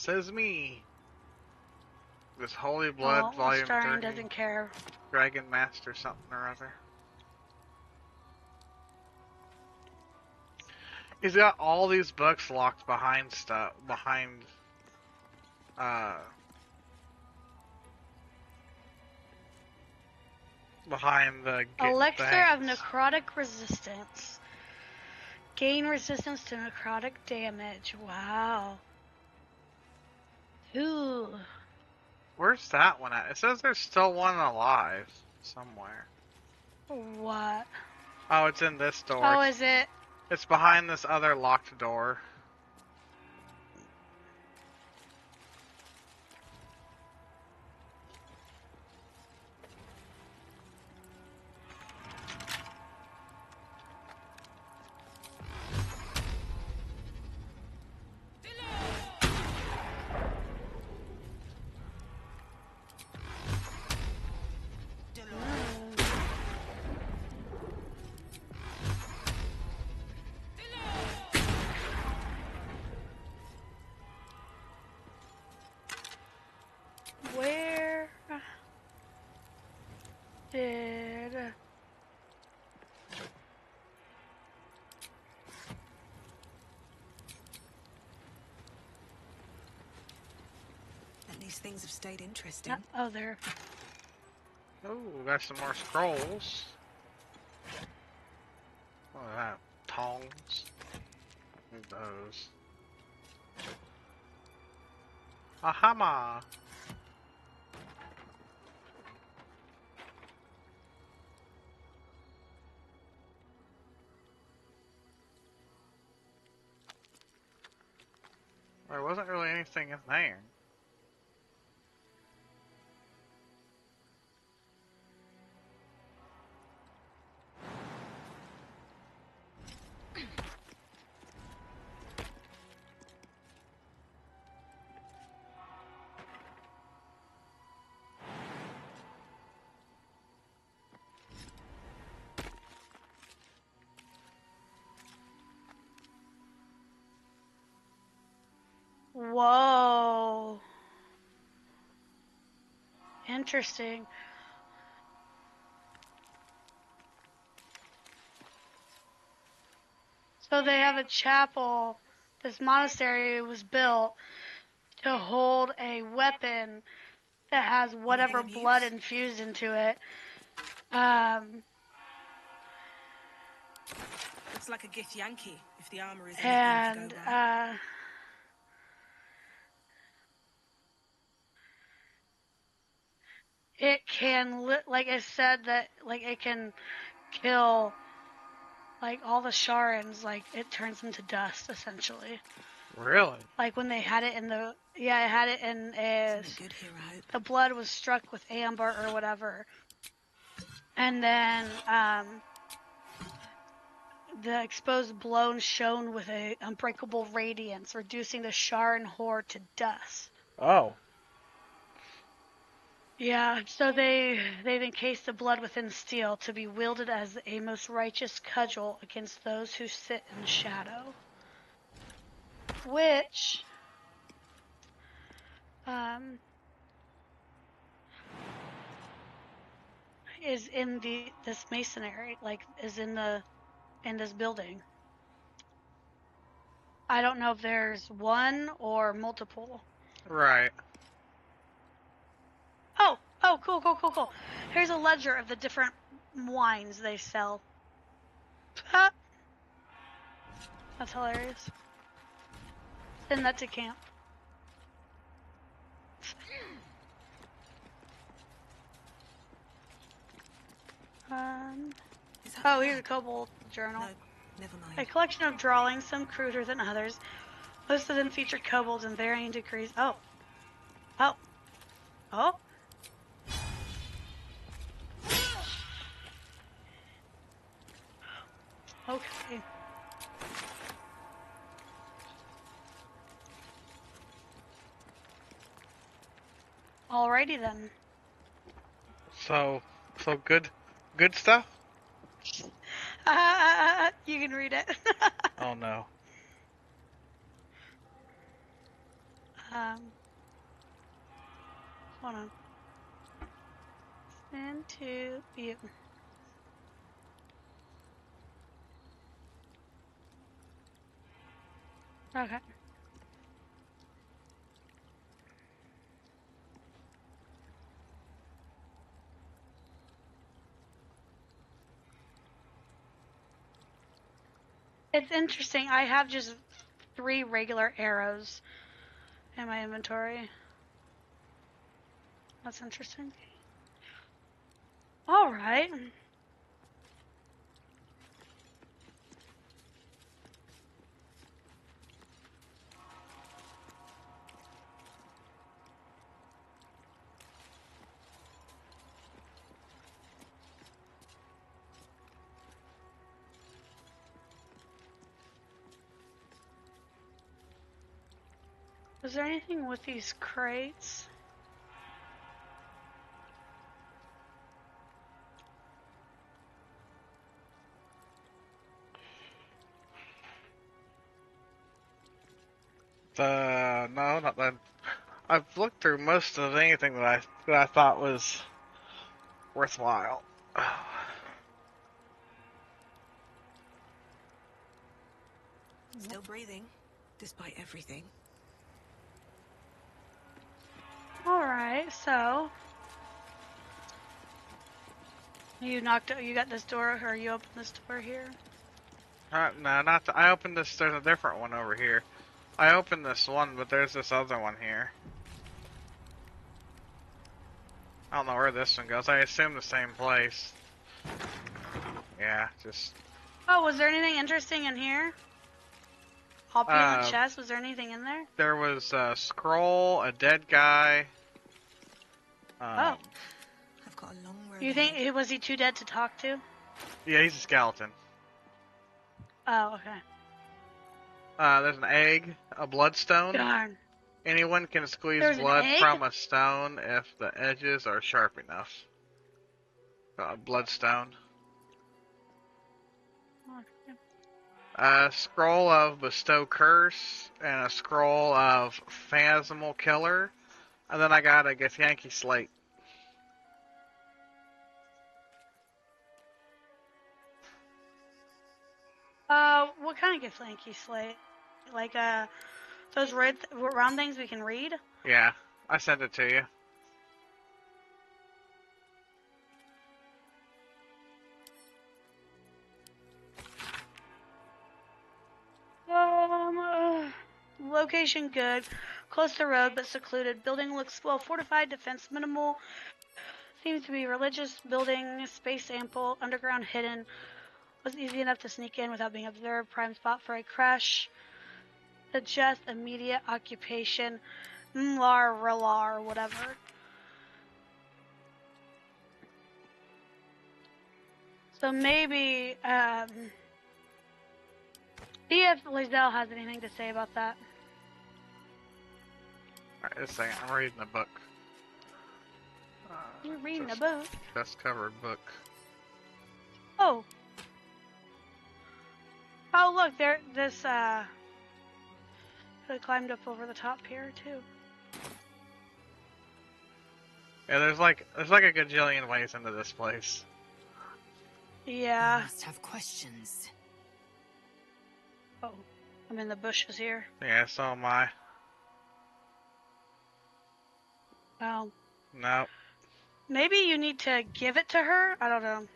Says me. This Holy Blood oh, Volume Starring 30, doesn't care. Dragon Master something or other. He's got all these books locked behind stuff, behind, uh, behind the Elixir of necrotic resistance. Gain resistance to necrotic damage. Wow. Ooh. Where's that one at? It says there's still one alive somewhere. What? Oh, it's in this door. Oh, is it? it's behind this other locked door. At least things have stayed interesting. oh there? Oh, we got some more scrolls. What are that? Tongs? Need those. A hammer! There wasn't really anything in there. Interesting. So they have a chapel. This monastery was built to hold a weapon that has whatever blood infused into it. Um, Looks like a Githyanki, if the armor is and uh, it can li- like I said that like it can kill like all the Sharrans like it turns into dust essentially Really? like when they had it in the yeah I had it in a Something good here, I hope. the blood was struck with amber or whatever. And then um, the exposed blown shone with a unbreakable radiance, reducing the Sharran horde to dust. Oh. Yeah, so they they've encased the blood within steel to be wielded as a most righteous cudgel against those who sit in shadow. Which um is in the this masonry, like is in the in this building. I don't know if there's one or multiple. Right. Oh, oh, cool, cool, cool, cool. Here's a ledger of the different wines they sell. Ha! That's hilarious. Send that to camp. Um. Oh, here's a kobold journal. No, never mind. A collection of drawings, some cruder than others, List of them featured kobolds in varying degrees. Oh. Oh. Oh. Okay. Alrighty then. So, so good, good stuff. Uh, you can read it. Oh no. um, hold on. Send to view. Okay. It's interesting. I have just three regular arrows in my inventory. That's interesting. All right. Was there anything with these crates? The no, not that. I've looked through most of anything that I that I thought was worthwhile. Still breathing, despite everything. All right, so you knocked. You got this door, or you opened this door here? Uh, no, not. The, I opened this. There's a different one over here. I opened this one, but there's this other one here. I don't know where this one goes. I assume the same place. Yeah, just Oh, was there anything interesting in here? Hopping in Uh, the chest. Was there anything in there? there was a scroll, a dead guy. Um, Oh. I've got a long road. You think ahead. was he too dead to talk to? Yeah, he's a skeleton. Oh, okay. Uh, there's an egg, a bloodstone. Darn. Anyone can squeeze There's blood from a stone if the edges are sharp enough. Uh, bloodstone. A scroll of bestow curse and a scroll of phantasmal killer, and then I got a Yankee slate. Uh, what kind of Githyanki slate? Like uh, those red round things we can read? Yeah, I sent it to you. Um, uh, location good, close to road but secluded. Building looks well fortified, defense minimal. Seems to be religious building, space ample, underground hidden. Was easy enough to sneak in without being observed. Prime spot for a crash. Suggest immediate occupation. Mlar Relar, whatever. So maybe, um, see if Lae'zel has anything to say about that. Alright, just a second. I'm reading a book. Uh, You're reading a book. Best covered book. Oh. Oh, look, there. This uh. Could have climbed up over the top here too. Yeah, there's like there's like a gajillion ways into this place. You Yeah. must have questions. Oh, I'm in the bushes here. Yeah, so am I. Oh, No. maybe you need to give it to her. I don't know.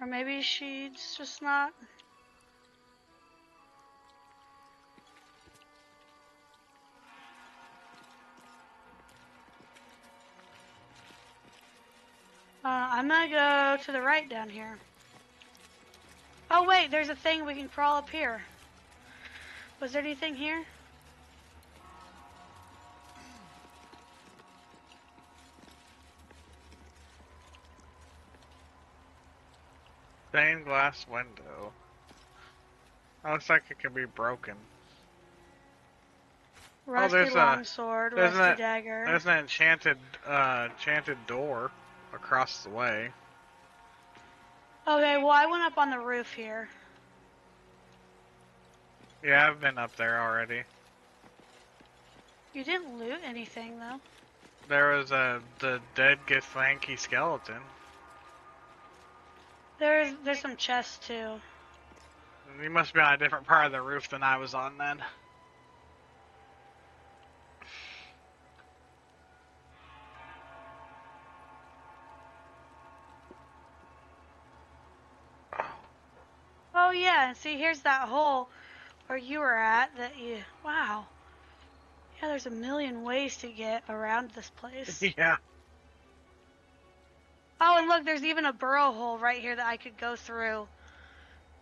Or maybe she's just not. Uh, I'm gonna go to the right down here. Oh wait, there's a thing we can crawl up here. Was there anything here? Stained glass window. That looks like it could be broken. Rusty there's a- longsword, there's rusty a- dagger. There's an enchanted, uh, enchanted door across the way. Okay, well I went up on the roof here. Yeah, I've been up there already. You didn't loot anything though. There was a the dead Githyanki skeleton. There's there's some chests too. You must be on a different part of the roof than I was on then. Oh yeah, and see here's that hole where you were at that you wow. Yeah, there's a million ways to get around this place. yeah. Oh, and look, there's even a burrow hole right here that I could go through.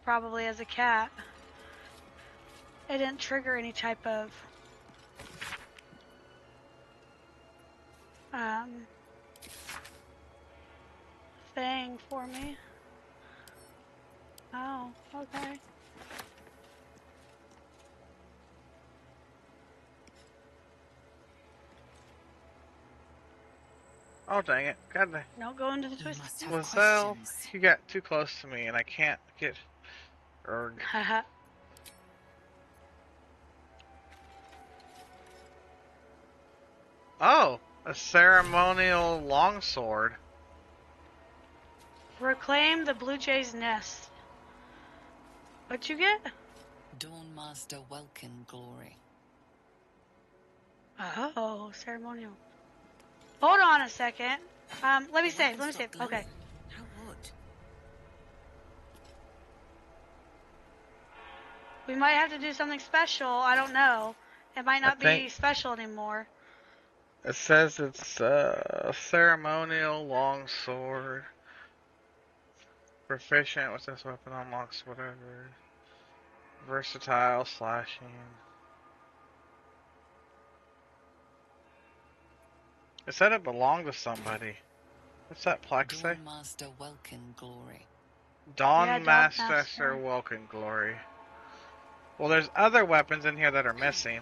Probably as a cat. It didn't trigger any type of um thing for me. Oh, okay. Oh dang it! God dang. Don't go into the twist. must have Lae'zel, questions. you got too close to me and I can't get. Erg. Haha. Oh, a ceremonial longsword. Reclaim the Blue Jay's nest. What'd you get? Dawnmaster Welkin Glory. Uh-huh. Oh, ceremonial. Hold on a second. Um, let me save. Let me save. Okay. How odd. We might have to do something special. I don't know. It might not be special anymore. It says it's uh, a ceremonial longsword. Proficient with this weapon unlocks whatever. Versatile slashing. It said it belonged to somebody. What's that plaque say? Dawnmaster Welkin Glory. Dawn Yeah, Dawn Master Master. Welkin Glory. Well, there's other weapons in here that are missing.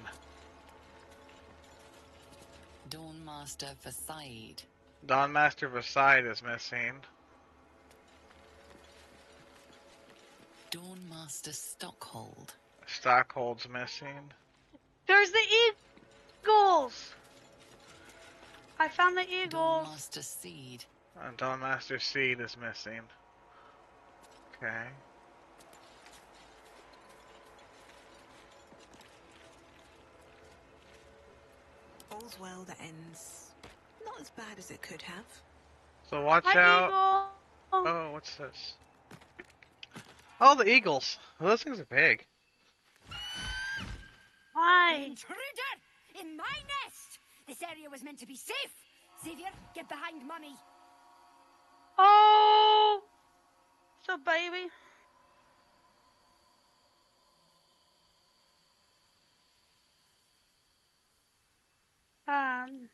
Dawnmaster Versailles. Dawn Master Versailles is missing. Dawnmaster Stockhold. Stockhold's missing. There's the eagles. I found the eagles. Dawnmaster Seed. Oh, and Dawn Master Seed is missing. Okay. All's well that ends not as bad as it could have. So watch Hi, out. eagle. Oh, what's this? Oh, the eagles. Oh, those things are big. Hi. Intruder! In my nest! This area was meant to be safe! Xavier, get behind Mummy! Oh. So baby. Um.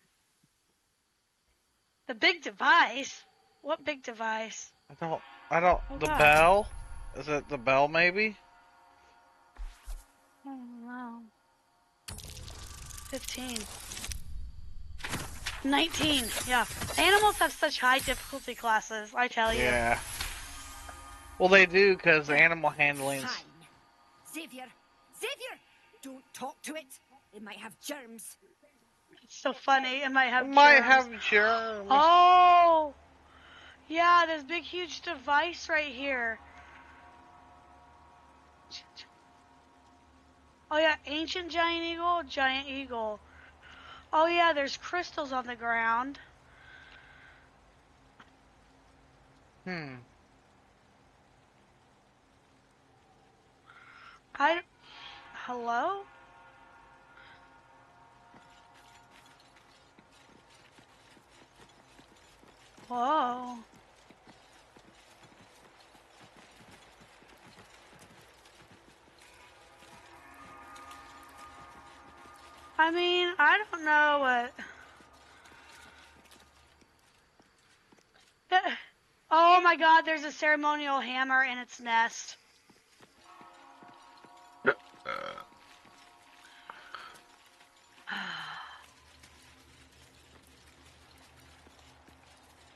The big device. What big device? I don't. I don't. Oh, the God. bell. Is it the bell? Maybe. Oh no. 15. 19. Yeah. Animals have such high difficulty classes, I tell you. Yeah. Well, they do because animal handling's. Fine. Xavier! Xavier! Don't talk to it! It might have germs. It's so funny. It might have might germs. have germs. Oh! Yeah, this big huge device right here. Oh yeah, ancient giant eagle, giant eagle. Oh yeah, there's crystals on the ground. Hmm. I Hello? Whoa. I mean, I don't know what. Oh my god, there's a ceremonial hammer in its nest.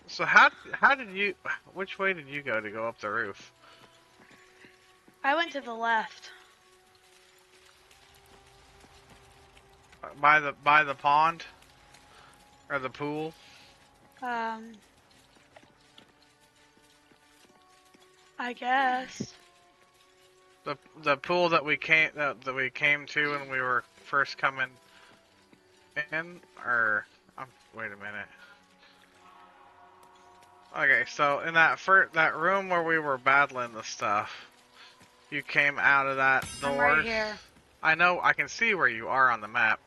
So how how did you? Which way did you go to go up the roof? I went to the left. By the by the pond or the pool? Um. I guess. The the pool that we came that, that we came to when we were first coming in, or um, wait a minute. Okay, so in that first that room where we were battling the stuff, you came out of that I'm door. right here. I know I can see where you are on the map.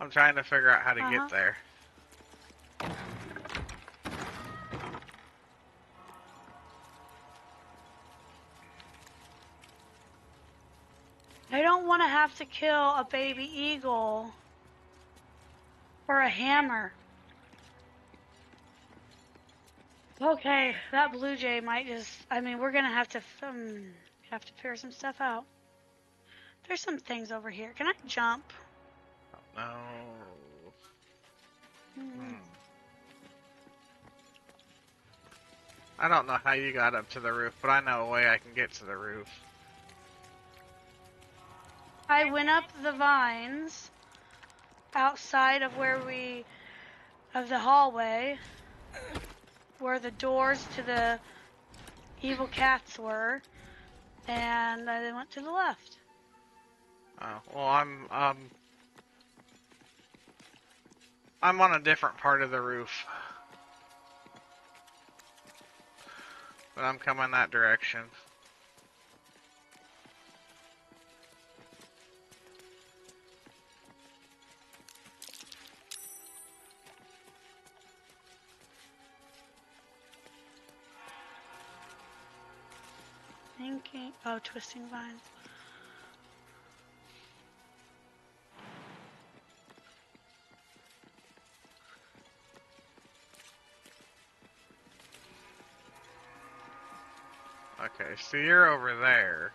I'm trying to figure out how to Uh-huh. get there. I don't want to have to kill a baby eagle or a hammer. Okay, that blue jay might just. I mean, we're gonna have to um, have to figure some stuff out. There's some things over here. Can I jump? No. Hmm. I don't know how you got up to the roof, but I know a way I can get to the roof. I went up the vines outside of where we of the hallway where the doors to the evil cats were and I went to the left. Oh, well, I'm um, I'm on a different part of the roof, but I'm coming that direction. Thinking oh twisting vines. Okay, so you're over there.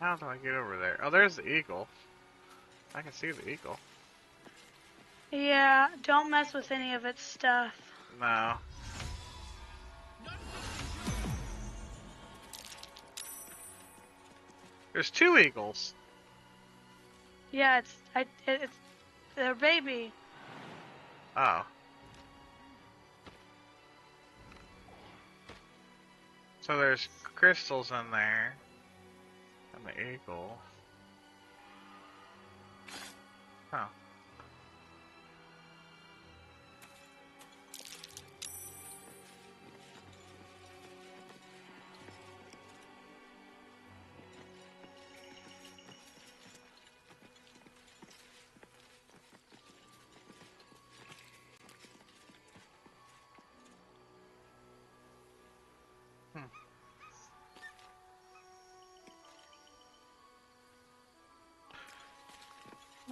How do I get over there? Oh, there's the eagle. I can see the eagle. Yeah, don't mess with any of its stuff. No. There's two eagles. Yeah, it's I it's their baby. Oh. So there's crystals in there. And the eagle. Huh.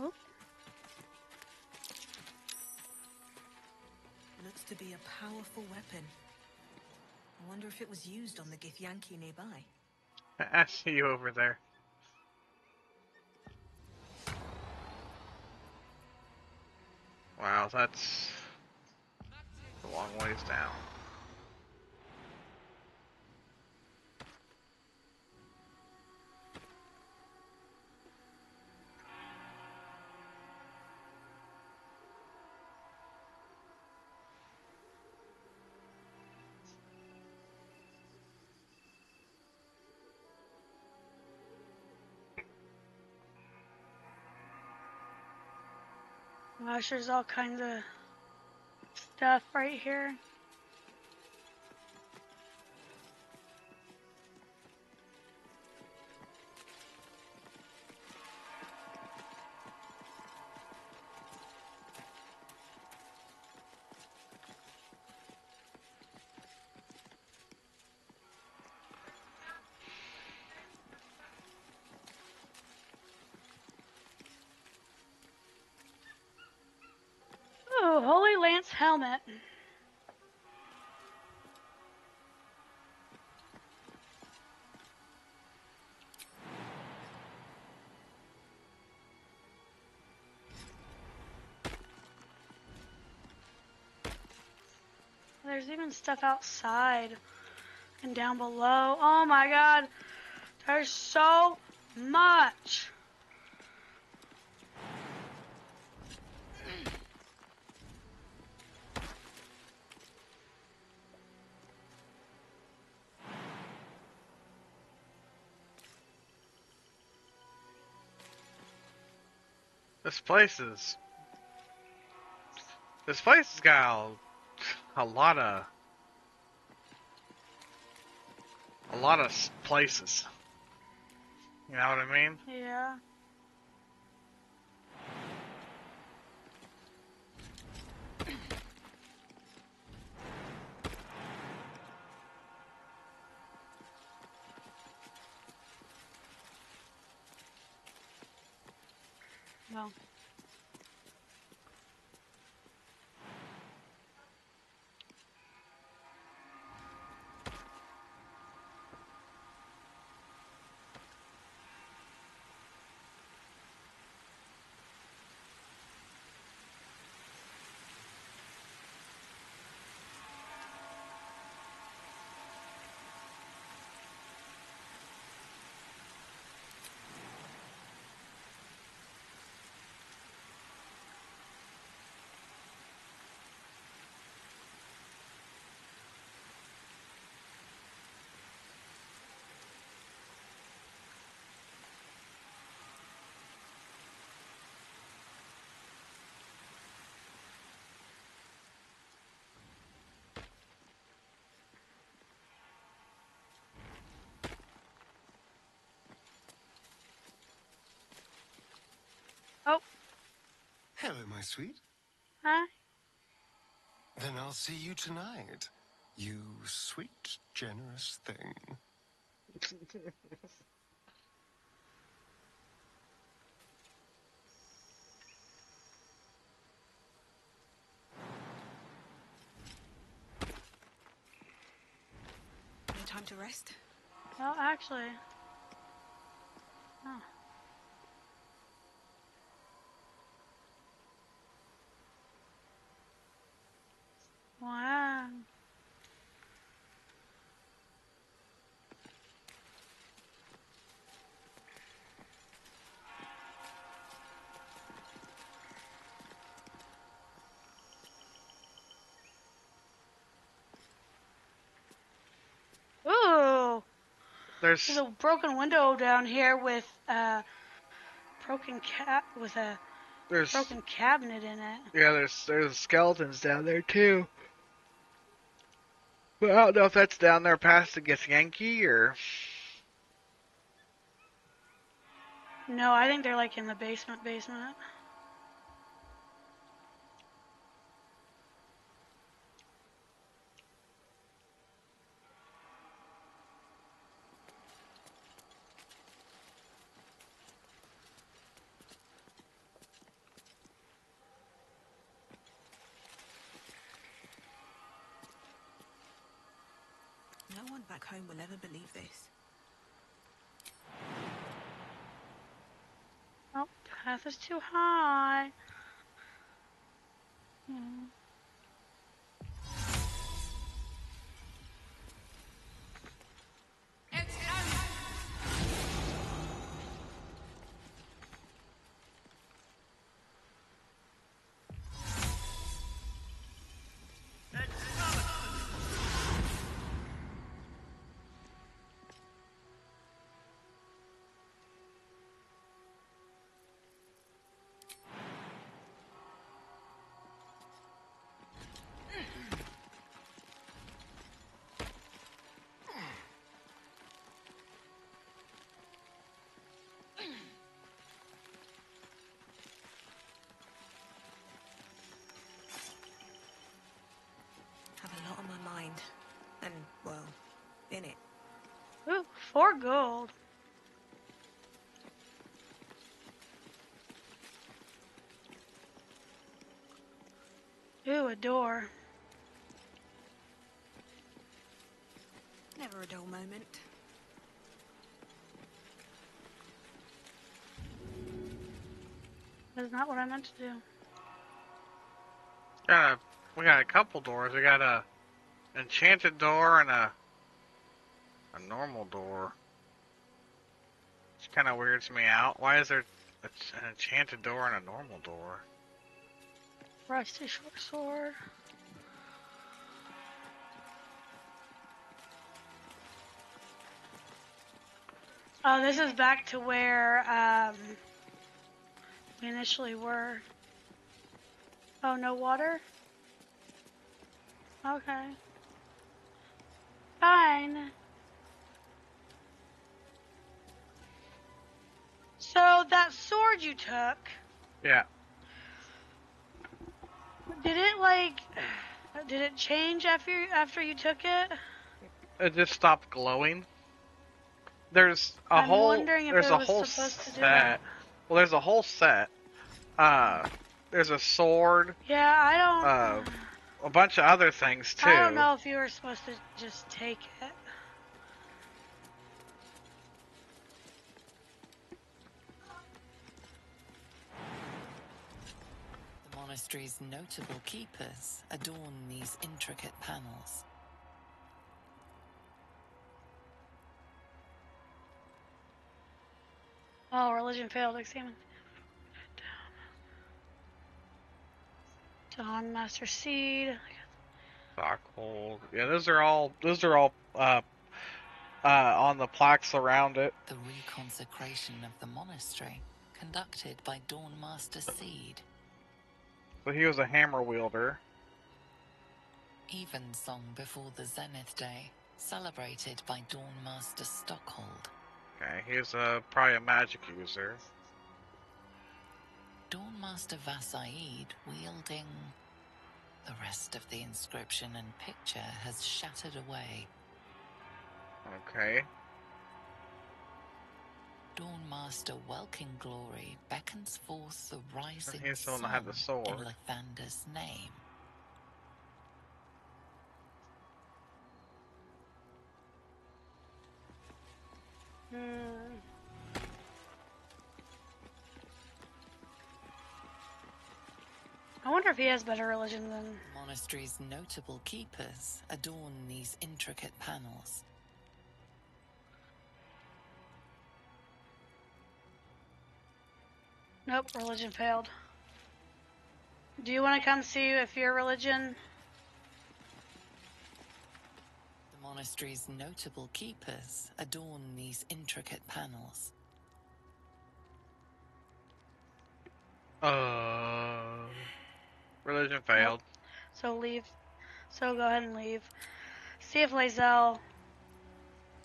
Oh, Looks to be a powerful weapon. I wonder if it was used on the Githyanki nearby. I see you over there. Wow, that's a long ways down. Gosh, there's all kinds of stuff right here. Helmet. There's even stuff outside and down below. Oh my god. There's so much. This place is. This place has got a, a lot of. A lot of places. You know what I mean? Yeah. Well. Oh, Hello, my sweet. huh? Then I'll see you tonight. You sweet, generous thing. No time to rest? Well, actually. Huh. Wow. Ooh. There's There's a broken window down here with a broken cat with a there's broken cabinet in it. yeah there's there's skeletons down there too. But I don't know if that's down there past the Githyanki or No, I think they're like in the basement basement. No one back home will ever believe this. Oh, is too high. In it. Ooh, four gold. Ooh, a door. Never a dull moment. That's not what I meant to do. Got a, we got a couple doors. We got a enchanted door and a a normal door. Which kind of weirds me out. Why is there an enchanted door and a normal door? Rusty short sword. Oh, this is back to where um, we initially were. Oh, no water? Okay. Fine. That sword you took, Yeah. did it like did it change after you, after you took it? It just stopped glowing. There's a I'm whole wondering if there's it a was whole supposed to do set. that. Well, there's a whole set. Uh, there's a sword, Yeah, I don't uh, a bunch of other things too. I don't know if you were supposed to just take it. Monastery's notable keepers adorn these intricate panels. Oh, religion failed. Examine. Dawn Master Seed. Stockhold. Yeah, those are all those are all uh, uh, on the plaques around it. The reconsecration of the monastery, conducted by Dawnmaster Seed. So he was a hammer wielder. Evensong before the Zenith Day, celebrated by Dawnmaster Stockhold. Okay, he's uh, probably a magic user. Dawnmaster Vasaid wielding. The rest of the inscription and picture has shattered away. Okay. Dawnmaster Welkin Glory beckons forth the rising he's the one that had the sun sword. in Lathander's name. Hmm. I wonder if he has better religion than. Monastery's notable keepers adorn these intricate panels. Nope, religion failed. Do you want to come see if your religion? The monastery's notable keepers adorn these intricate panels. Uh, religion failed. So leave. So go ahead and leave. See if Lae'zel.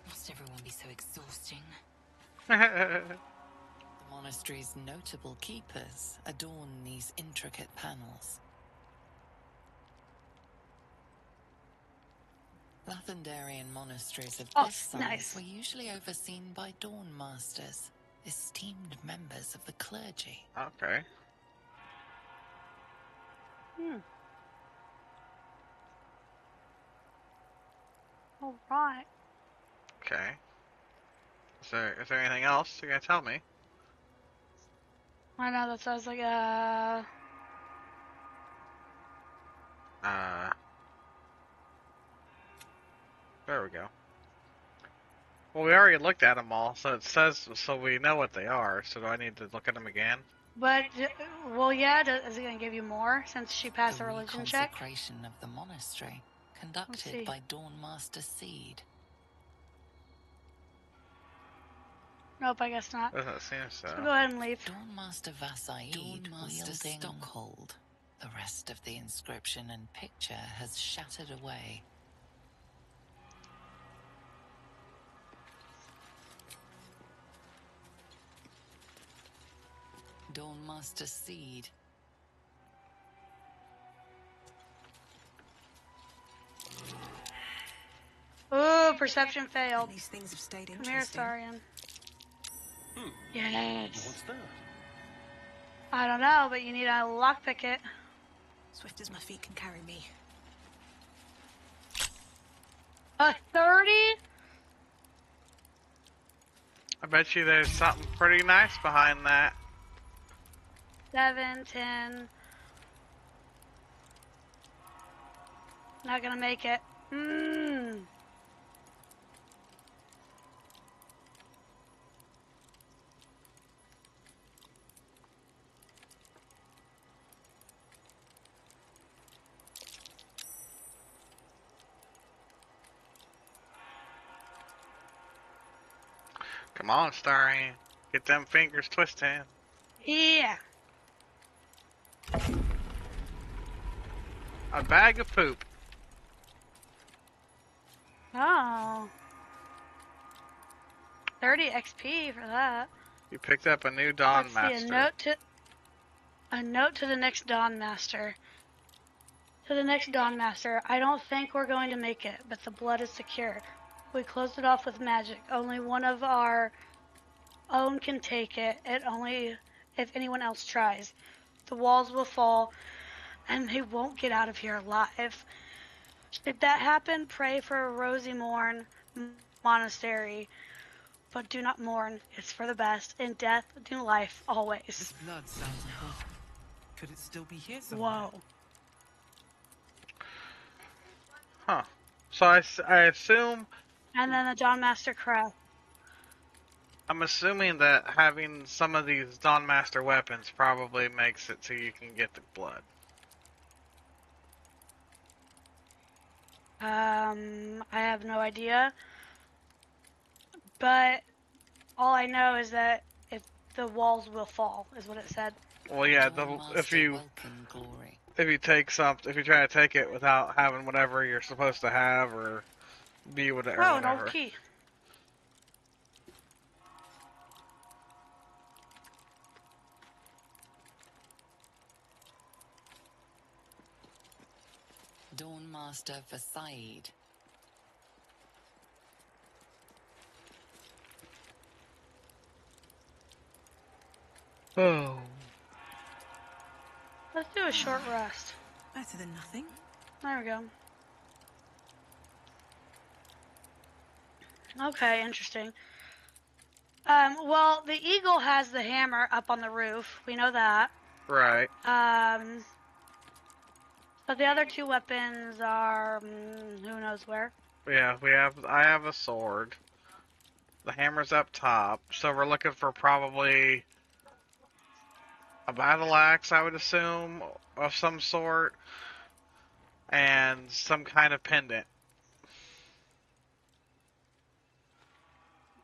Must everyone be so exhausting? The monastery's notable keepers adorn these intricate panels. Lathanderian monasteries of Oh, this size nice. were usually overseen by dawn masters, esteemed members of the clergy. okay. Hmm. All right. Okay. Is there is there anything else you're gonna tell me? I know that sounds like uh. Uh. There we go. Well, we already looked at them all, so it says so we know what they are. So do I need to look at them again? But well, yeah. Is it gonna give you more since she passed the the religion check? The consecration of the monastery, conducted by Dawnmaster Seed. Nope, I guess not. Doesn't seem so. So go ahead and leave. Dawnmaster Vasaid Dawnmaster wielding Stockhold. The rest of the inscription and picture has shattered away. Dawnmaster Seed. Ooh, perception failed. These things have stayed Come here, interesting. Sarian. Hmm. Yes. What's that? I don't know, but you need a lockpick it. Swift as my feet can carry me. A 30? I bet you there's something pretty nice behind that. 7, 10. Not gonna make it. Mmm. Come on, Starry. Get them fingers twisting. Yeah. A bag of poop. Oh. 30 XP for that. You picked up a new Dawn Let's Master. see, a note to a note to the next Dawn Master. To the next Dawn Master, I don't think we're going to make it, but the blood is secure. We closed it off with magic. Only one of our own can take it. It only if anyone else tries. The walls will fall, and they won't get out of here alive. If that happen, pray for a Rosymorn Monastery. But do not mourn. It's for the best. In death, do life always. This blood sounds important. Could it still be here somewhere? Whoa. Huh. So I, I assume, And then the Dawn Master Crow. I'm assuming that having some of these Dawn Master weapons probably makes it so you can get the blood. Um, I have no idea. But all I know is that if the walls will fall, is what it said. Well, yeah, the, if you if you take something, if you try to take it without having whatever you're supposed to have or be whatever. Oh, an whatever. old key. Dawn Master Vasaid. Oh. Let's do a short rest. Better than nothing. There we go. Okay, interesting. Um, well, the eagle has the hammer up on the roof. We know that. Right. Um, but the other two weapons are mm, who knows where. Yeah, we have. I have a sword. The hammer's up top, so we're looking for probably a battle axe, I would assume, of some sort, and some kind of pendant.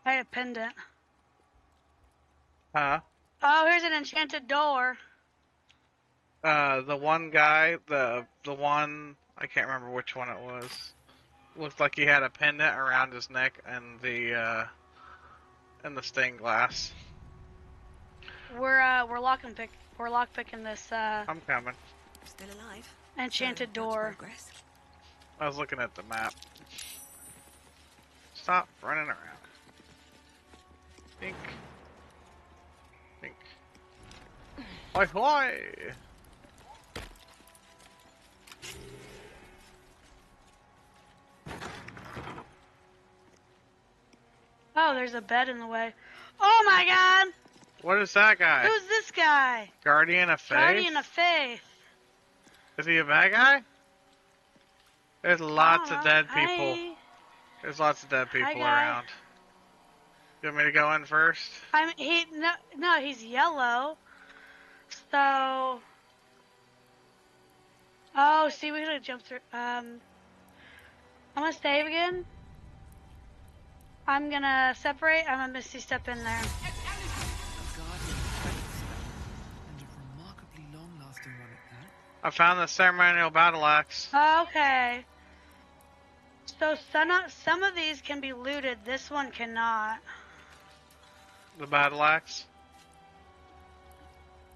I have a pendant. Huh? Oh, here's an enchanted door. Uh, the one guy, the the one I can't remember which one it was, looked like he had a pendant around his neck and the uh, and the stained glass. We're uh, we're lock and pick. We're lock picking this uh, I'm coming. Still alive. enchanted So, door. progress. I was looking at the map. Stop running around. Think. Think. Hoi hoi! Oh, there's a bed in the way. Oh my God! What is that guy? Who's this guy? Guardian of Faith? Guardian of Faith. Is he a bad guy? There's lots of dead people. hi. There's lots of dead people guy. around. You want me to go in first? I'm he no no he's yellow. So Oh, see we gotta jump through um I'm gonna save again. I'm gonna separate, I'm gonna misty step in there. A guardian faith spell. And a remarkably long-lasting one at that. I found the ceremonial battle axe. Okay. So some of, some of these can be looted, this one cannot. The battle axe.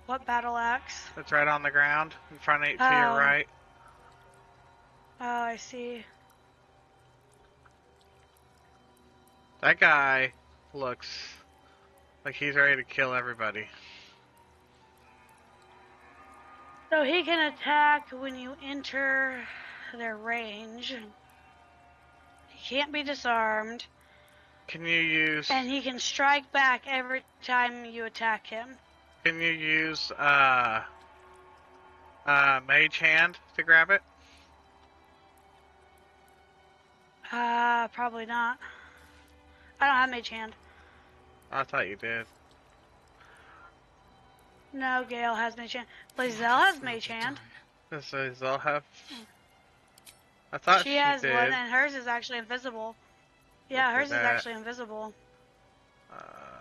What battle axe? That's right on the ground in front of you to Oh. your right. Oh, I see. That guy looks like he's ready to kill everybody. So he can attack when you enter their range. He can't be disarmed. Can you use And he can strike back every time you attack him. can you use uh uh mage hand to grab it? Uh, probably not. I don't have mage hand. I thought you did. No, Gale has mage hand. Lae'zel has mage hand. Is I'll have I thought she she, has did. one, and hers is actually invisible. Yeah, hers is actually invisible. Uh,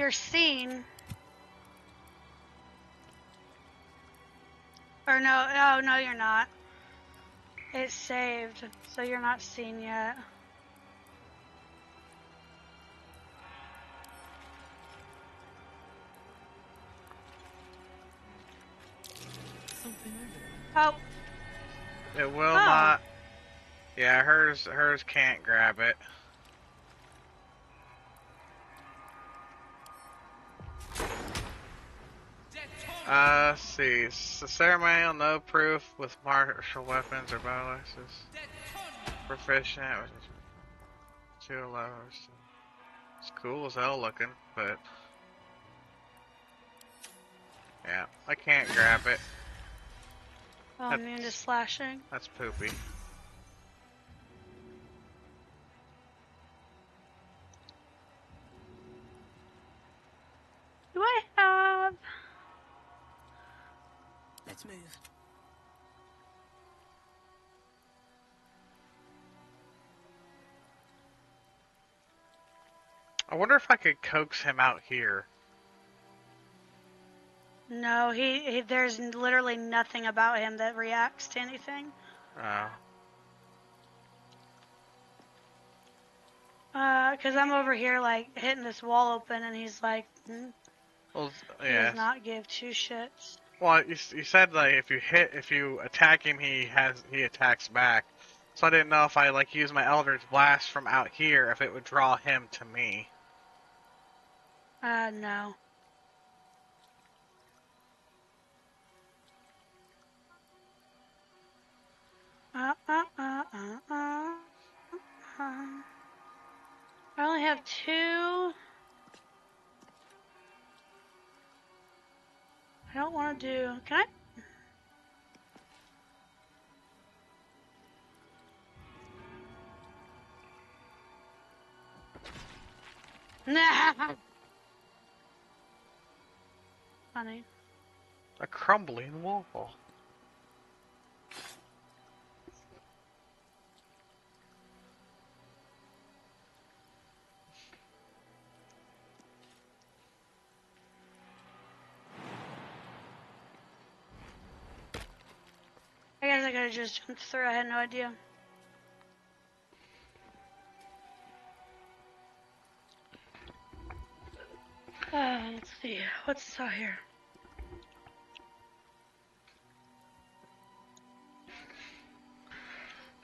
you're seen. Or no, oh no, you're not. It's saved, so you're not seen yet. Something. Oh, it will Oh. not. Yeah, hers hers can't grab it. Uh, see. S- ceremonial, no proof with martial weapons or axes. Proficient. with Two levels. It's cool as hell looking, but yeah, I can't grab it. oh immune to slashing. That's poopy. I wonder if I could coax him out here. No, he, he. There's literally nothing about him that reacts to anything. Oh. Uh, cause I'm over here like hitting this wall open, and he's like, hmm, Well, he does not give two shits. Well, you, you said like if you hit, if you attack him, he has he attacks back. So I didn't know if I like use my Eldritch Blast from out here, if it would draw him to me. Uh, no. Uh, uh, uh, uh, uh, uh. I only have two. I don't want to do. Can I? Nah. Funny. A crumbling wall. I guess I could have just jumped through. I had no idea. Uh, let's see. What's out here?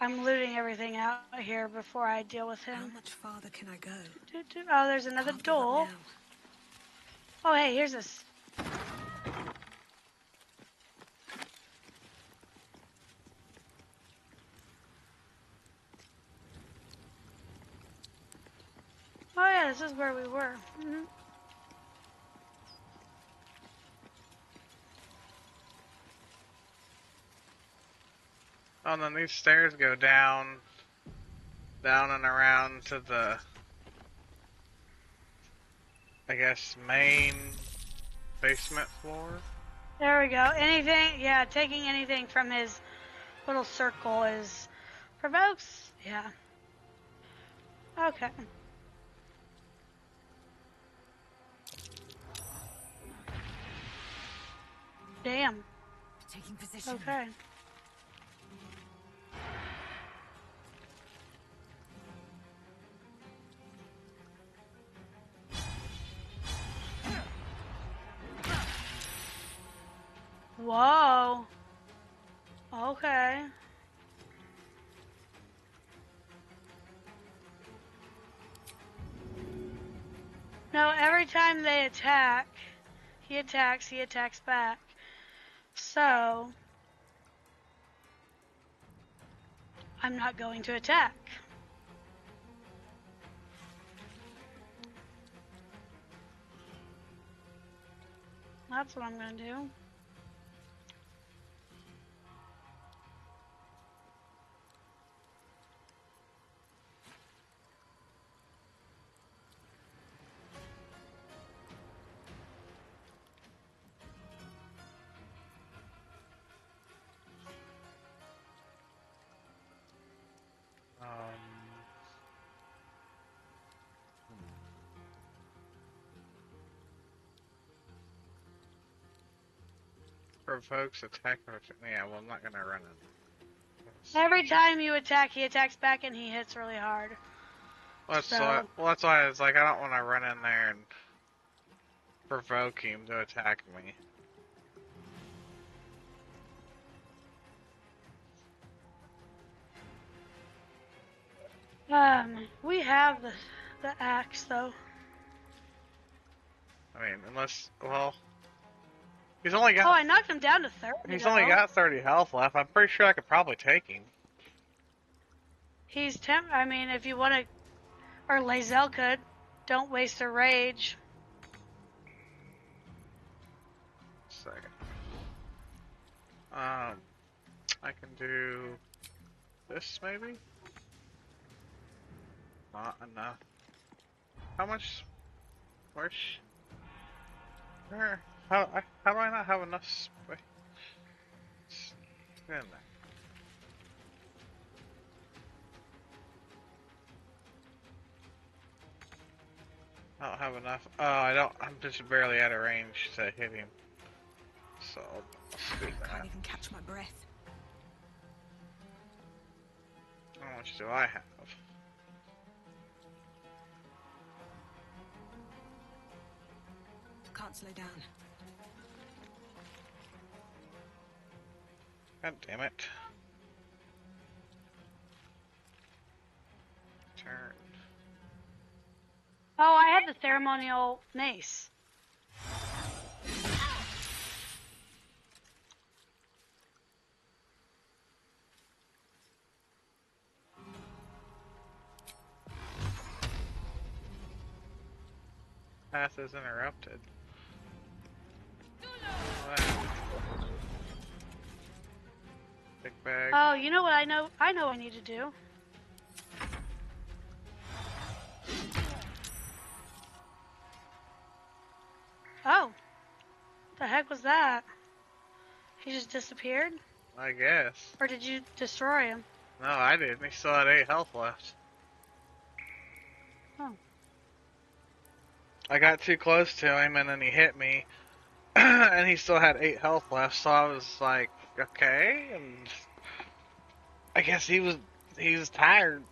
I'm looting everything out here before I deal with him. How much farther can I go? Doo, doo. Oh, there's another Can't door. Oh, hey, here's this. Oh yeah, this is where we were. hmm Oh, and then these stairs go down, down and around to the, I guess, main basement floor. There we go. Anything, yeah, taking anything from his little circle is provokes. Yeah. Okay. Damn. Taking position. Okay. Whoa. Okay. No, every time they attack, he attacks, he attacks back. So, I'm not going to attack. That's what I'm going to do. Provokes attack. Yeah, well, I'm not gonna run it. Every time you attack, he attacks back and he hits really hard. Well, that's So- why. Well, that's why it's like I don't want to run in there and provoke him to attack me. Um, we have the the axe though. I mean, unless well, he's only got Oh, I knocked him down to thirty. he's only got 30 health left. I'm pretty sure I could probably take him. He's temp. I mean, if you want to, or Lae'zel could. Don't waste a rage. Second. Um, I can do this maybe. Not enough. How much? Where's? Where? How? I, how do I not have enough space? In. I don't have enough. Oh, I don't. I'm just barely out of range to hit him. So, that. Can't even catch my breath. How much do I have? Can't slow down. God damn it. Turn. Oh, I had the ceremonial mace. Path is interrupted. Wow. Bag. Oh, you know what I know? I know what I need to do. Oh. The heck was that? He just disappeared? I guess. Or did you destroy him? No, I didn't. He still had 8 health left. Oh. I got too close to him and then he hit me. and he still had 8 health left, so I was like, okay. And I guess he was he was tired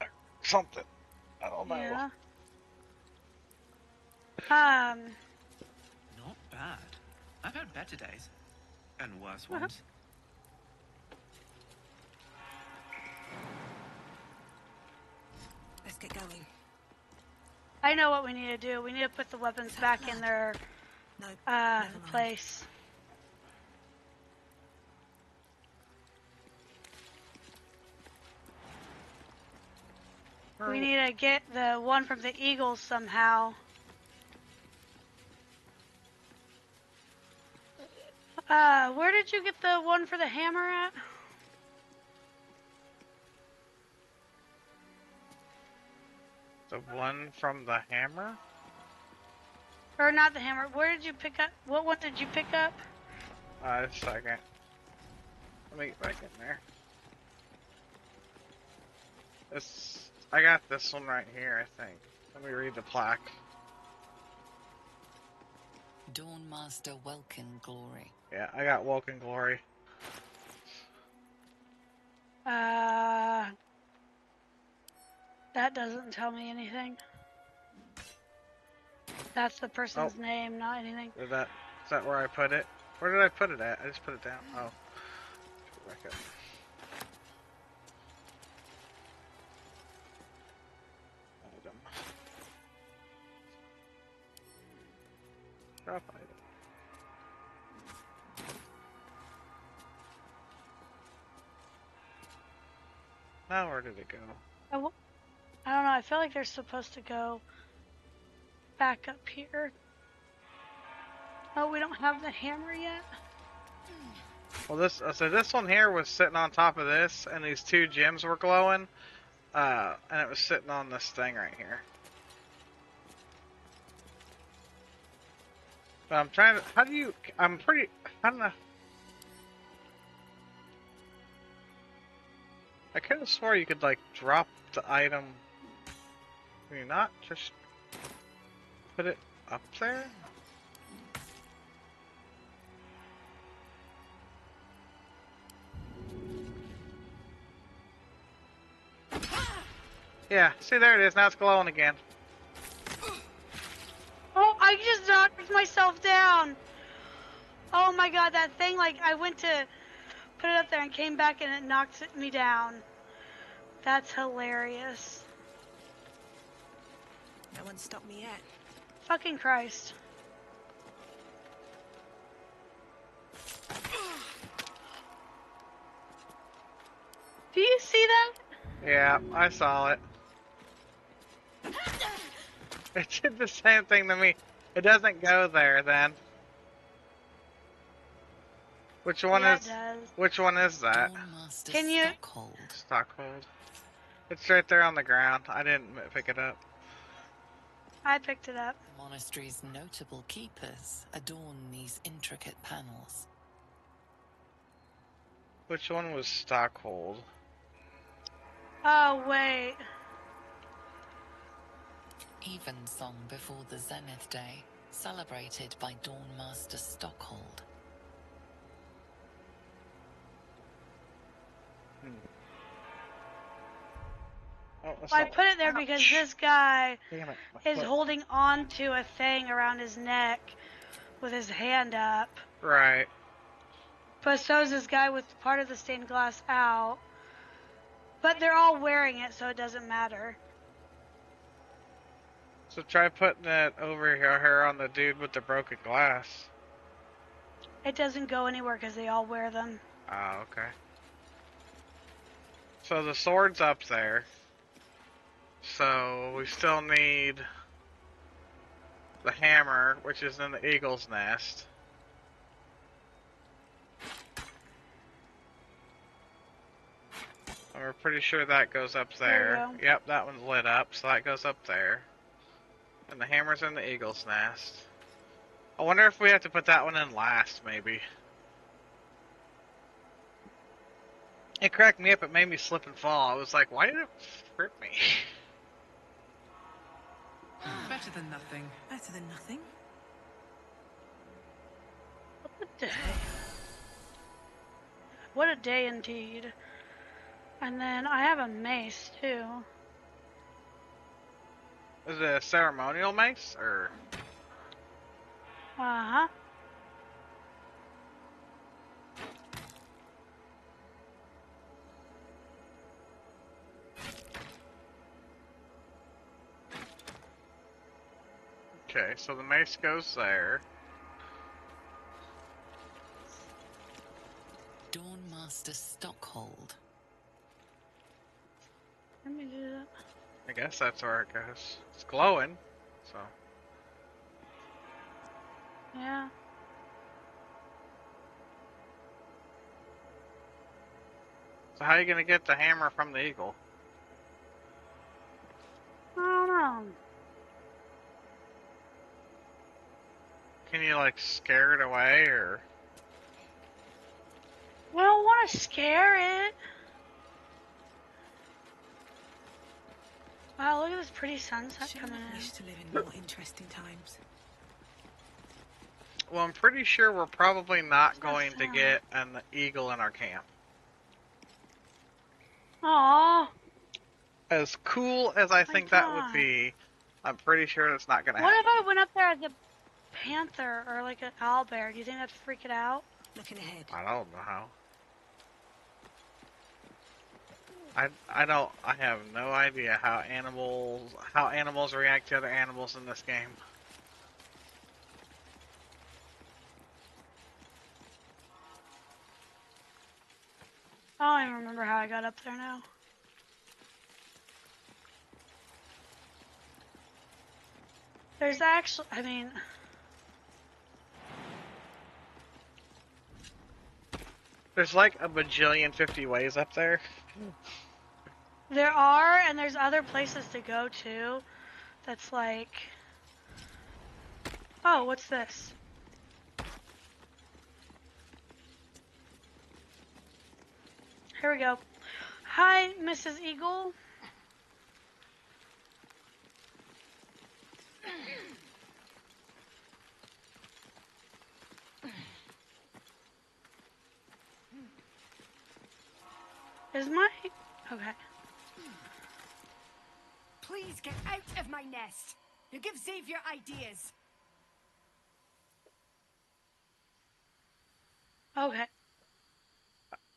or something. I don't know. Yeah. Um, Not bad. I've had better days. And worse ones. Let's get going. I know what we need to do. We need to put the weapons back in their No, uh, never mind. We need to get the one from the Eagles somehow. Uh, where did you get the one for the hammer at? The one from the hammer? Or not the hammer. Where did you pick up? What one did you pick up? Uh, just a second. Let me get back in there. This, I got this one right here, I think. Let me read the plaque. Dawnmaster Welkin Glory. Yeah, I got Welkin Glory. Uh, that doesn't tell me anything. That's the person's name, not anything. Is that, is that where I put it? Where did I put it at? I just put it down. Oh. Back up. Now where did it go? I, w- I don't know. I feel like they're supposed to go back up here. Oh, we don't have the hammer yet. Well, this uh, so this one here was sitting on top of this, and these two gems were glowing, uh, and it was sitting on this thing right here. But I'm trying to. How do you? I'm pretty. I don't know. I could have swore you could like drop the item. Can you not just put it up there? Yeah, see there it is. Now it's glowing again. I just knocked myself down. Oh my god, that thing, like, I went to put it up there and came back and it knocked me down. That's hilarious. No one stopped me yet. Fucking Christ. Do you see that? Yeah, I saw it. It did the same thing to me. It doesn't go there then. Which one Yeah, is? Which one is that? Can you- Stockhold. Stockhold. It's right there on the ground. I didn't pick it up. I picked it up. The monastery's notable keepers adorn these intricate panels. Which one was Stockhold? Oh, wait. Evensong before the Zenith Day, celebrated by Dawnmaster Stockhold. Hmm. Oh, Well, I put it there because this guy Damn it, my is foot. holding on to a thing around his neck with his hand up. Right. But so is this guy with part of the stained glass out. But they're all wearing it, so it doesn't matter. So try putting it over here, on the dude with the broken glass. It doesn't go anywhere because they all wear them. Ah, okay. So the sword's up there. So we still need the hammer, which is in the eagle's nest. And we're pretty sure that goes up There there. Yep, that one's lit up, so that goes up there. And the hammer's in the eagle's nest. I wonder if we have to put that one in last, maybe. It cracked me up. It made me slip and fall. I was like, why did it hurt me? Hmm. Better than nothing. Better than nothing. What a day. What a day indeed. And then I have a mace too. Is it a ceremonial mace or? Uh huh. Okay, so the mace goes there. Dawnmaster Stockhold. Let me do that. I guess that's where it goes. It's glowing, so. Yeah. So how are you gonna get the hammer from the eagle? I don't know. Can you like scare it away or? We don't want to scare it. Wow, look at this pretty sunset Shouldn't coming have in. wished to live in more interesting times. Well, I'm pretty sure we're probably not Just going to get an eagle in our camp. Aww. As cool as I My think that would be, I'm pretty sure it's not gonna happen. What if I went up there as a panther or like an owlbear. Do you think that'd freak it out? Looking ahead. I don't know how. I I don't I have no idea how animals how animals react to other animals in this game. Oh, I don't even remember how I got up there now. There's actually, I mean, There's like a bajillion fifty ways up there. there are, and there's other places to go to. That's like, oh, what's this? Here we go. Hi, Mrs. Eagle. Is my okay? Please get out of my nest. You give Xavier ideas. Okay.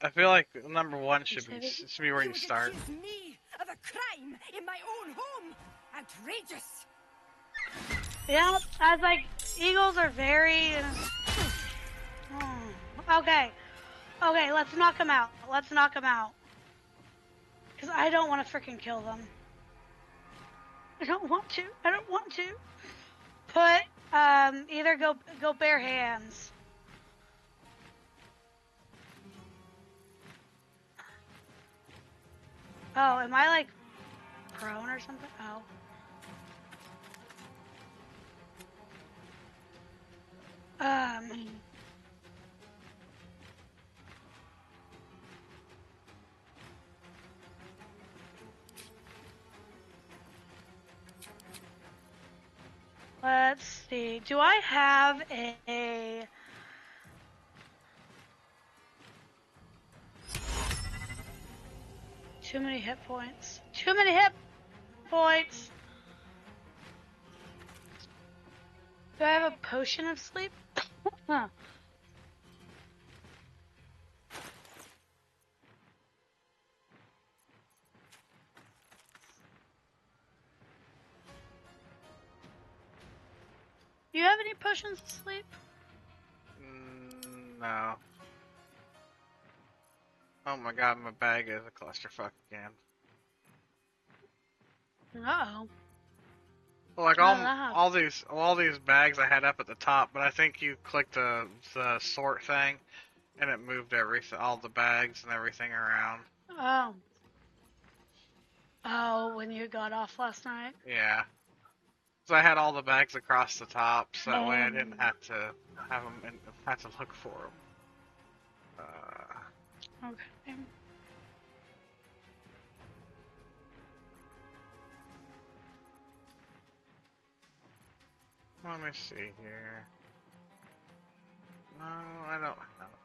I feel like number one should be Excited? should be where you would start. accuse me of a crime in my own home. Outrageous. Yeah, I was like, eagles are very. Hmm. Okay, okay, let's knock them out. Let's knock them out. Cause I don't want to freaking kill them. I don't want to. I don't want to. Put um either go go bare hands. Oh, am I like prone or something? Oh. Um. Let's see. Do I have a? Too many hit points. Too many hit points. Do I have a potion of sleep? Do you have any potions of sleep? Mm, no. Oh my god, my bag is a clusterfuck again. No. Well, like all all these all these bags I had up at the top, but I think you clicked the the sort thing, and it moved everything, all the bags and everything around. Oh. Oh, when you got off last night? Yeah. So I had all the bags across the top, so that way I Um. didn't have to have them and have to look for them. Uh, Okay. let me see here. No, I don't know.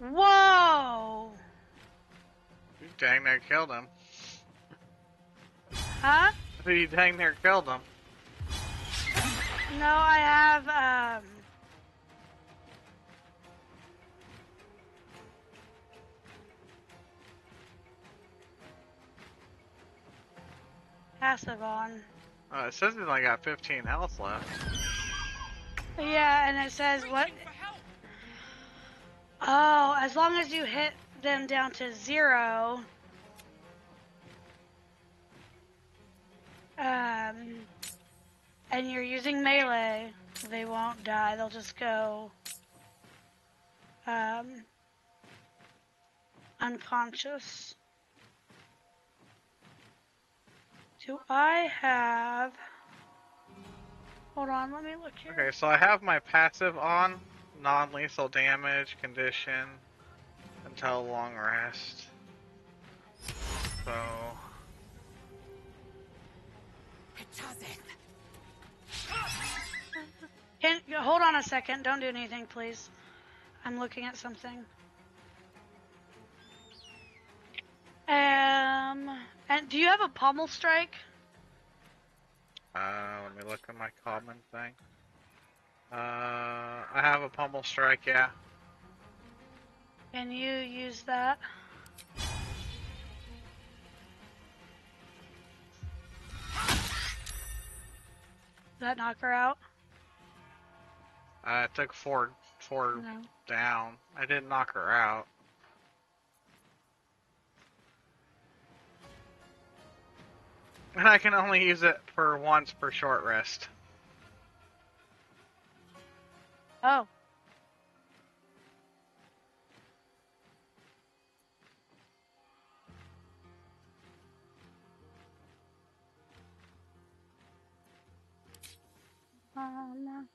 Whoa! You dang near killed him. Huh? You dang near killed him. No, I have, um... Passive on. Uh, it says he's only got 15 health left. Yeah, and it says what? Oh, as long as you hit them down to zero. Um, and you're using melee, they won't die. They'll just go um, unconscious. Do I have? Hold on, let me look here. Okay, so I have my passive on, non-lethal damage condition, until long rest. So Can hold on a second. Don't do anything, please. I'm looking at something. Um, and do you have a pommel strike? uh, let me look at my common thing. Uh, I have a pommel strike. Yeah. Can you use that? Does that knock her out? I took four four No. down. I didn't knock her out. And I can only use it for once per short rest. Oh. Um,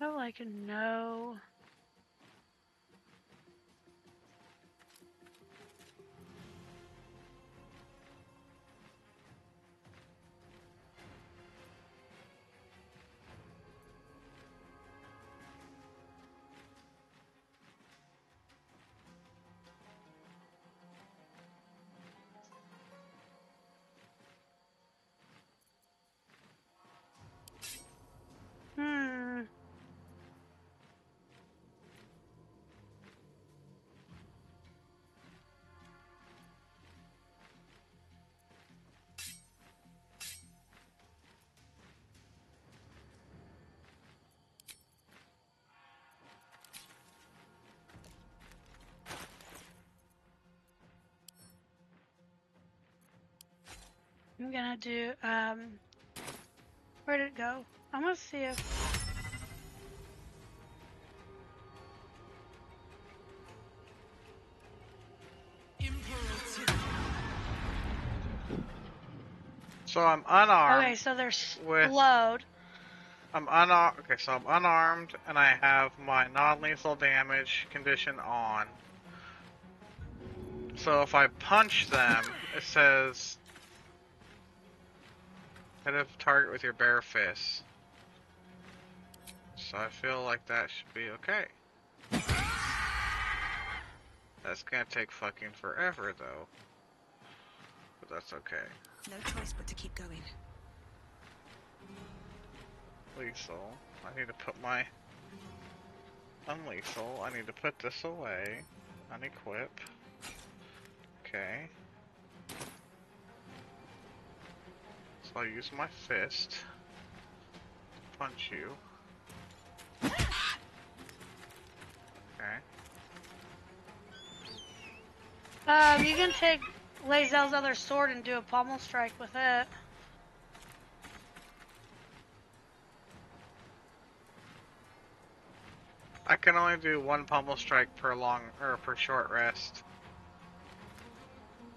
oh, like no. I'm gonna do, um, where did it go? I'm gonna see if So I'm unarmed. Okay, so they're with- slowed. I'm unarmed. Okay, so I'm unarmed, and I have my non-lethal damage condition on. So if I punch them, it says hit a target with your bare fist. So I feel like that should be okay. That's gonna take fucking forever though. But that's okay. No choice but to keep going. Lethal. I need to put my unlethal. I need to put this away. Unequip. Okay. So I'll use my fist. to Punch you. Okay. Um, you can take Lae'zel's other sword and do a pommel strike with it. I can only do one pommel strike per long or per short rest.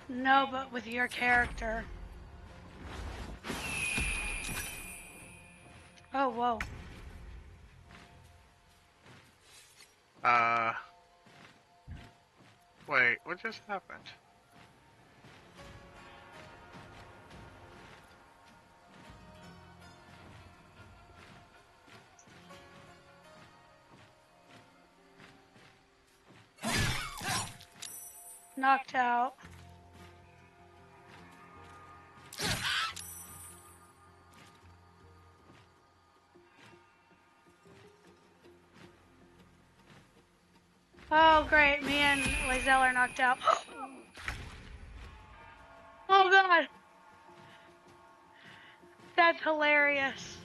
No, but with your character. Oh, whoa. Uh. Wait, what just happened? Knocked out. Oh, great. Me and Lae'zel are knocked out. Oh, God. That's hilarious.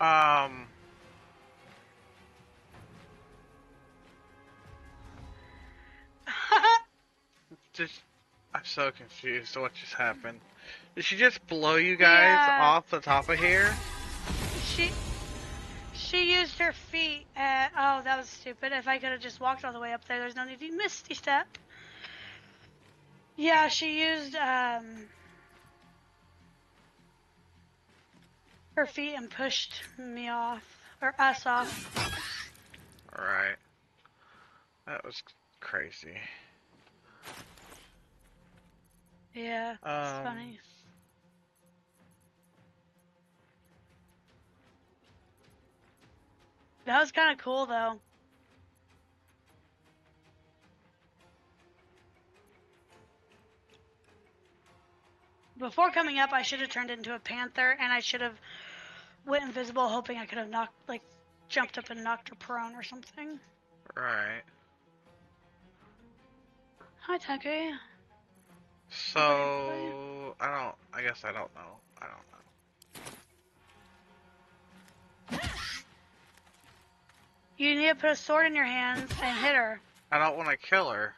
Um. just, I'm so confused. What just happened? Did she just blow you guys Yeah. off the top of here? She she used her feet. At, oh, that was stupid. If I could have just walked all the way up there, there's no need to misty step. Yeah, she used um. her feet and pushed me off, or us off. Alright. That was crazy. Yeah, it's Um, funny. That was kind of cool though. Before coming up, I should have turned into a panther, and I should have went invisible, hoping I could have knocked, like, jumped up and knocked her prone or something. Right. Hi, Tucker. So I don't. I guess I don't know. I don't know. You need to put a sword in your hands and hit her. I don't want to kill her.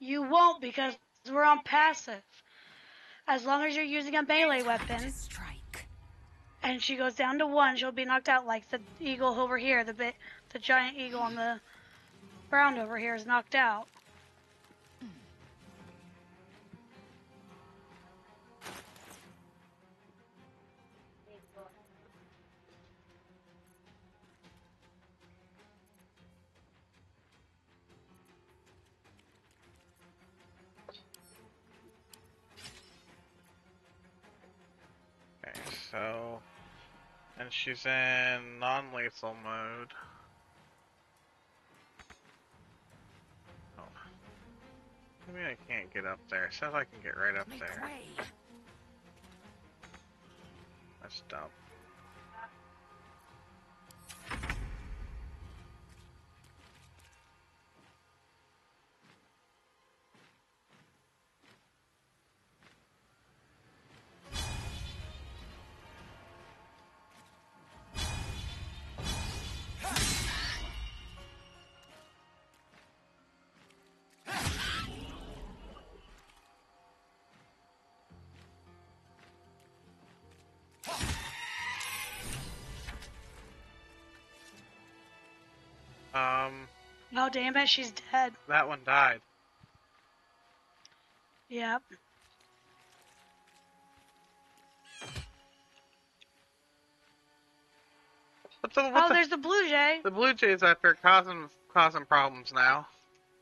You won't because we're on passive. As long as you're using a melee weapon, and she goes down to one, she'll be knocked out like the eagle over here. The bit, the giant eagle on the ground over here is knocked out. So and she's in non-lethal mode. Oh. Maybe I can't get up there. Says I can get right up there. That's dumb. Um, Oh damn it, she's dead. that one died. Yep. What the, what Oh, the, there's the blue jay. the Blue Jays out there causing causing problems now.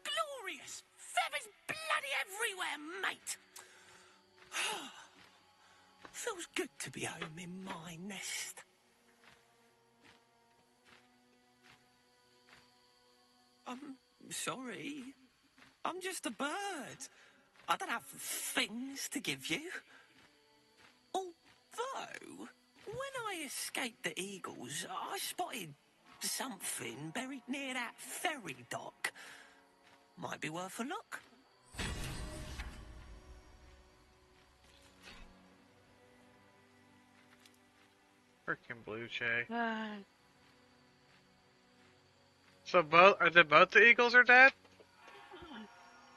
Glorious! Feathers bloody everywhere, mate! Feels good to be home in my nest. I'm sorry. I'm just a bird. I don't have things to give you. Although, when I escaped the eagles, I spotted something buried near that ferry dock. Might be worth a look. Freaking Blue Jay. Uh, So both are they both the Eagles are dead?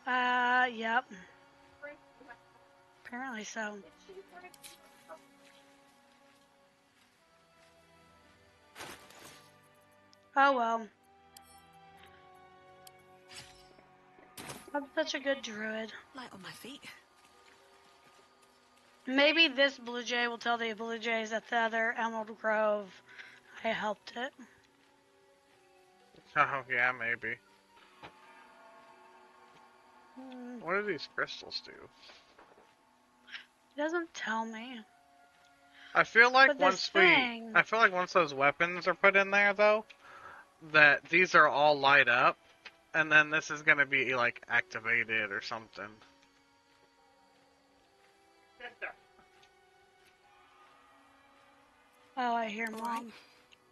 uh, yep. Apparently so. Oh well. I'm such a good druid. Light on my feet. Maybe this blue jay will tell the blue jays at the other Emerald Grove I helped it. Oh yeah, maybe. Hmm, What do these crystals do? It doesn't tell me. I feel like But once we, saying- I feel like once those weapons are put in there though, that these are all light up, and then this is gonna be like activated or something. Oh, I hear mom.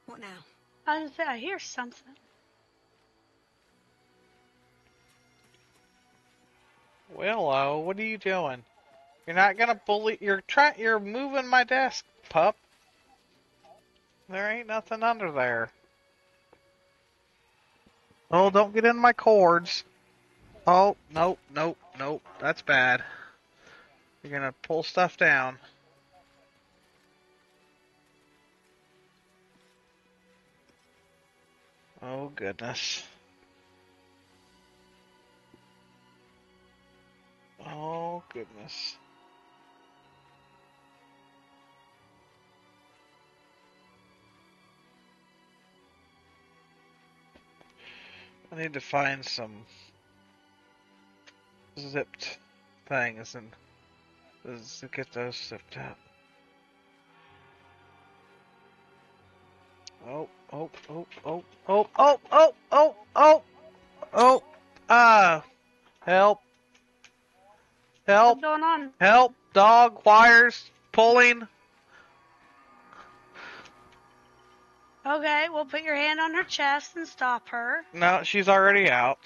What now? I was say, I hear something. Willow, what are you doing? You're not gonna bully. You're trying. You're moving my desk, pup. There ain't nothing under there. Oh, don't get in my cords. Oh, nope, nope, nope. That's bad. You're gonna pull stuff down. Oh, goodness. Oh, goodness. I need to find some zipped things and get those zipped up. Oh, oh, oh, oh, oh, oh, oh, oh, oh, oh, ah, help help, What's going on? help, dog, wires, pulling. Okay, we'll put your hand on her chest and stop her. No, she's already out.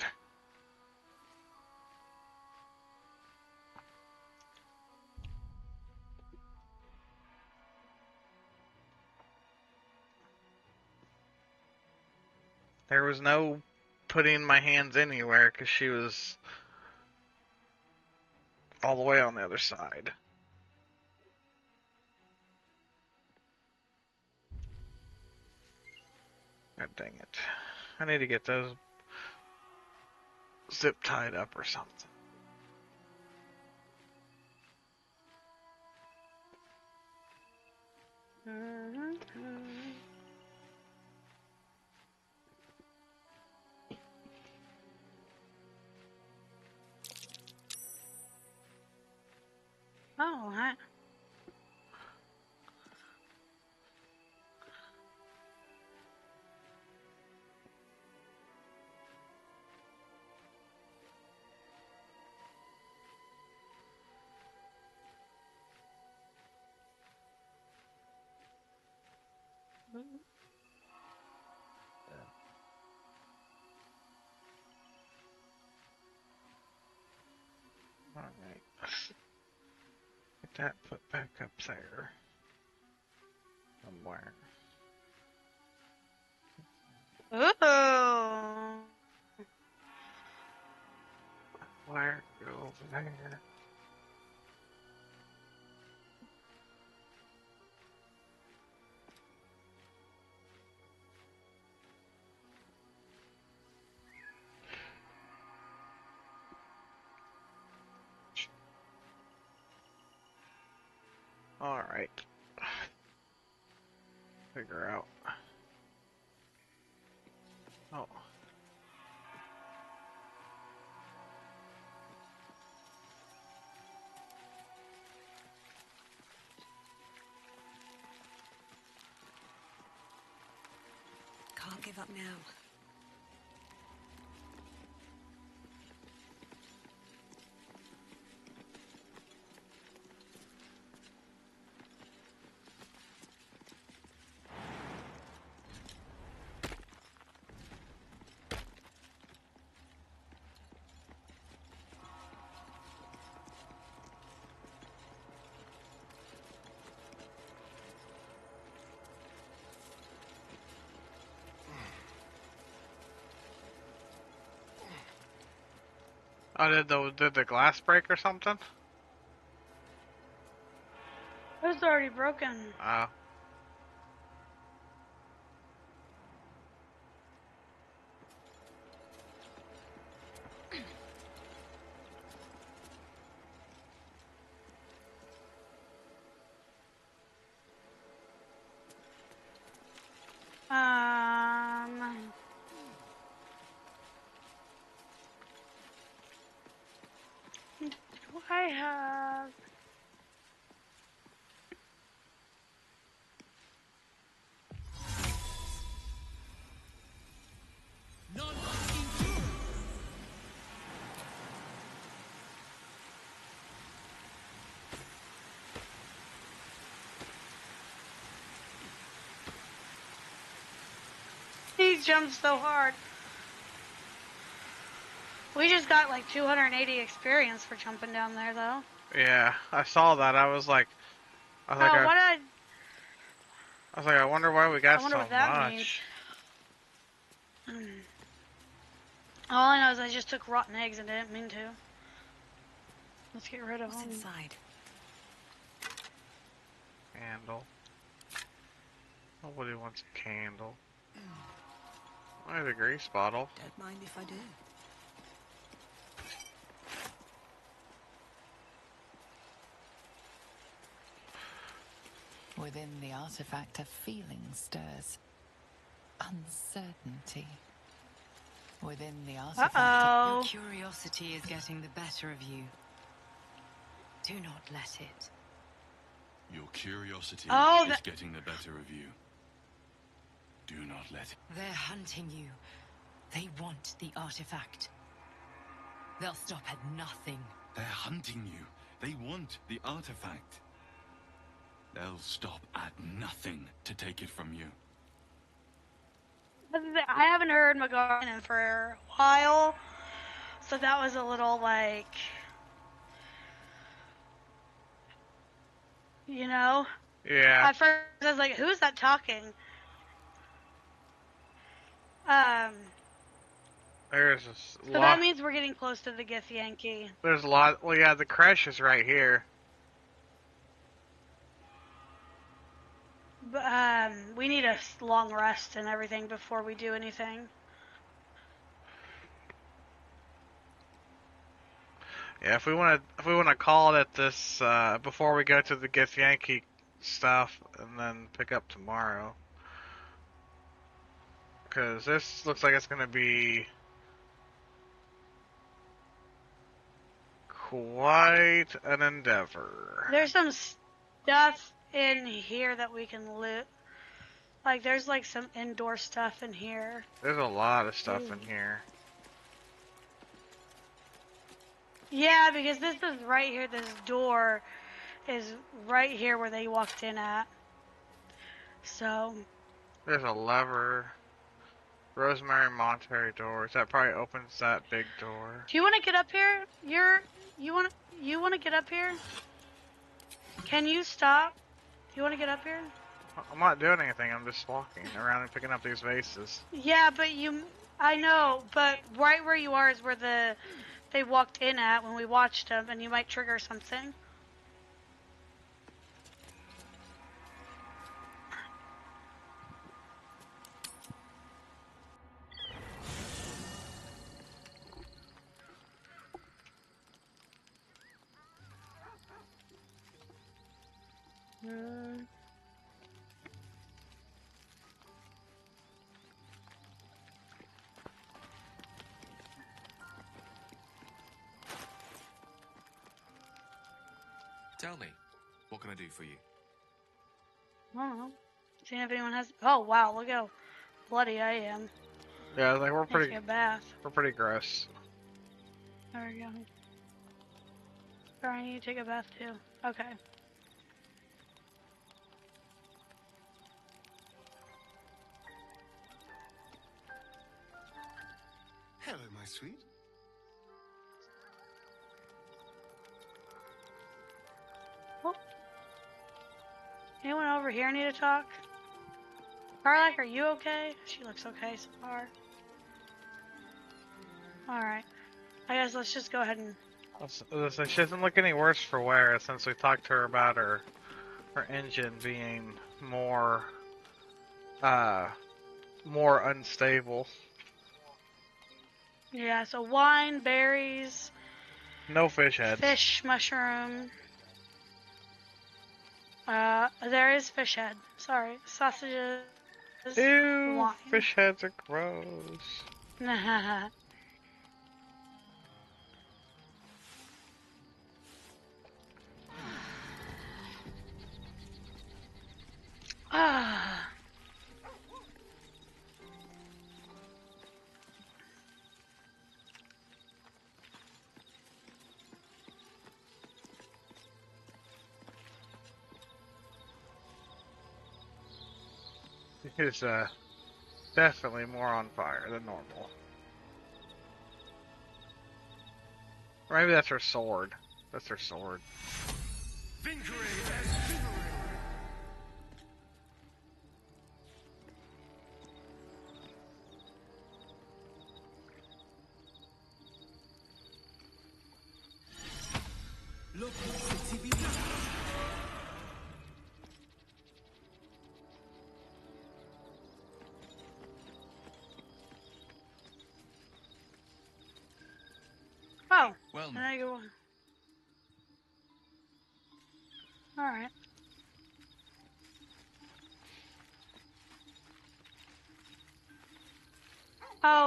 There was no putting my hands anywhere because she was all the way on the other side. God dang it. I need to get those zip tied up or something. Mm-hmm. 哦，还 that put back up there. Somewhere. Ooh. Wire go over there. Up now. Oh, did the did the glass break or something? It was already broken. Oh. He jumped so hard. We just got like 280 experience for jumping down there, though. Yeah, I saw that. I was like, I was oh, like, I, what I, I was like, I wonder why we got I wonder so what that much. means. All I know is I just took rotten eggs and didn't mean to. Let's get rid of What's them. inside? Candle. Nobody wants a candle. Why the grease bottle? Don't mind if I do. Within the artifact, a feeling stirs. Uncertainty. Within the artifact. Uh-oh. Your curiosity is getting the better of you. Do not let it. Your curiosity Oh, is getting the better of you. Do not let. They're hunting you. They want the artifact. They'll stop at nothing. They're hunting you. They want the artifact. They'll stop at nothing to take it from you. I haven't heard McGarden for a while, so that was a little like, you know. Yeah. At first, I was like, "Who's that talking?" Um, There's a so lot. that means we're getting close to the Githyanki. There's a lot. Well, yeah, the crash is right here. But, um, we need a long rest and everything before we do anything. Yeah, if we want to, if we want to call it at this uh, before we go to the Githyanki stuff, and then pick up tomorrow, because this looks like it's gonna be quite an endeavor. There's some stuff in here that we can loot. Like, there's like some indoor stuff in here. There's a lot of stuff Ooh. in here. Yeah, because this is right here. This door is right here where they walked in at. So, There's a lever. Rosymorn Monastery doors. That probably opens that big door. do you want to get up here? You're you want you want to get up here? Can you stop? Do you want to get up here? I'm not doing anything. I'm just walking around and picking up these vases. Yeah, but you I know, but right where you are is where the they walked in at when we watched them, and you might trigger something. Hmm. Tell me, what can I do for you? I don't know. Seeing if anyone has. Oh wow! Look how bloody I am. Yeah, like we're pretty, a bath. we're pretty gross. There we go. Sorry, I need to take a bath too. Okay. Hello, my sweet. Anyone over here need to talk? Karlach, are you okay? She looks okay so far. Alright. I guess let's just go ahead and. Let's- let's She doesn't look any worse for wear since we talked to her about her her engine being more uh more unstable. Yeah, so wine, berries, No fish heads. fish, mushroom. Uh, there is fish head. Sorry. Sausages. Ew, wine. fish heads are gross. He's uh definitely more on fire than normal. Or maybe that's her sword. That's her sword.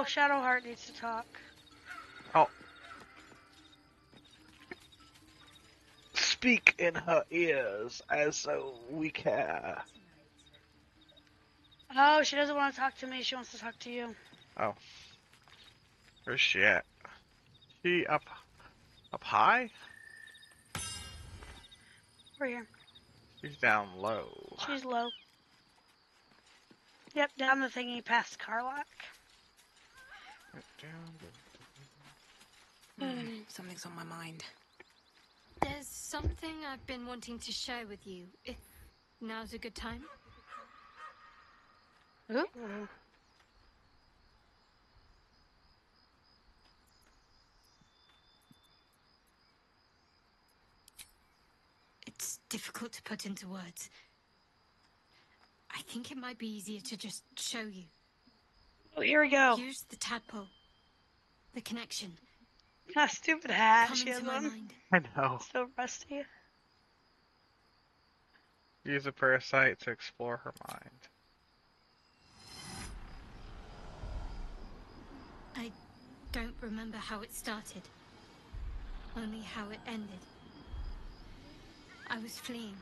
Oh, Shadowheart needs to talk. Oh. Speak in her ears as we care. Oh, she doesn't want to talk to me. She wants to talk to you. Oh. Where's she at? She up up high? We're here. She's down low. She's low. Yep, down the thingy past Karlach. Hmm, Something's on my mind. There's something I've been wanting to share with you. If now's a good time. Ooh. It's difficult to put into words. I think it might be easier to just show you. Oh, here we go. Here's the tadpole. The connection. That stupid hat. Come She has into on. I know. So rusty. Use a parasite to explore her mind. I don't remember how it started. Only how it ended. I was fleeing.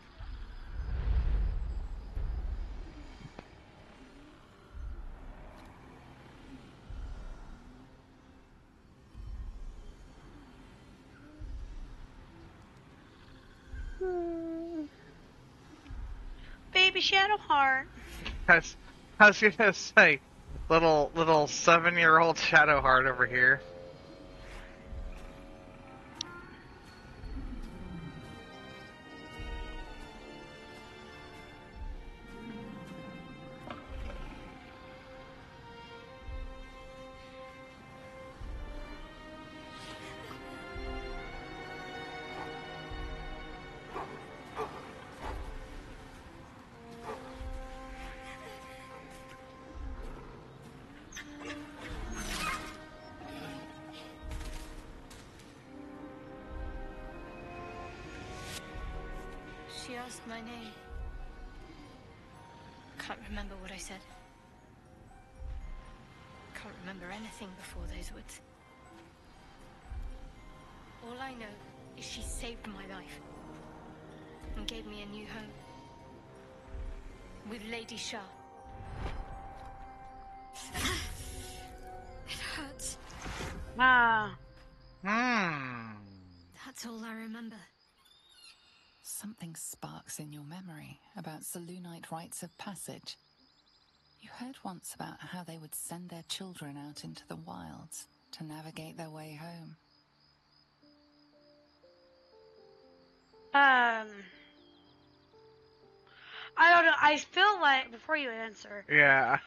Baby Shadowheart. I was, I was gonna say, little little seven year old Shadowheart over here. Lady Shar. it hurts. Ah. Hmm. That's all I remember. Something sparks in your memory about Selûnite rites of passage. You heard once about how they would send their children out into the wilds to navigate their way home. Um. I don't know. I feel like before you answer, Yeah.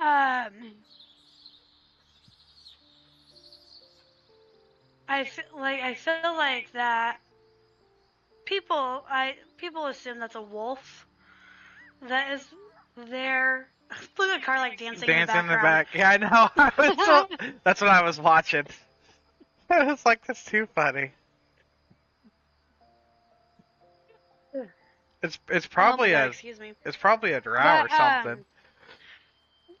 um, I feel like I feel like that people I people assume that's a wolf that is there. Look at Karlach dancing, Dance in in the the back. Yeah, I know. So- that's what I was watching. I was like, that's too funny. It's it's probably Oh a excuse me. it's probably a drow or But, um, something.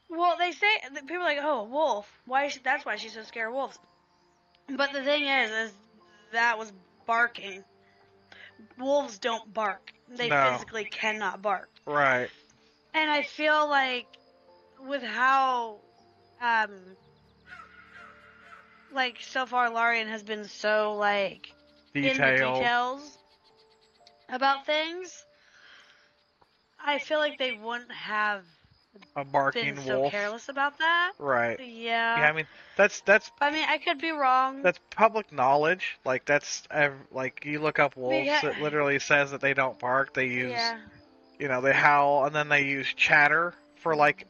Well, they say people are like, oh, wolf. Why? Is she, that's why she's so scared of wolves. But the thing is, is that was barking. Wolves don't bark. They No. physically cannot bark. Right. And I feel like with how, um, like so far Larian has been so like in the details about things. I feel like they wouldn't have A barking been so wolf. careless about that. Right. Yeah. Yeah, I mean that's that's I mean, I could be wrong. that's public knowledge. Like that's ev- like you look up wolves, yeah. it literally says that they don't bark. They use yeah. you know they howl and then they use chatter for like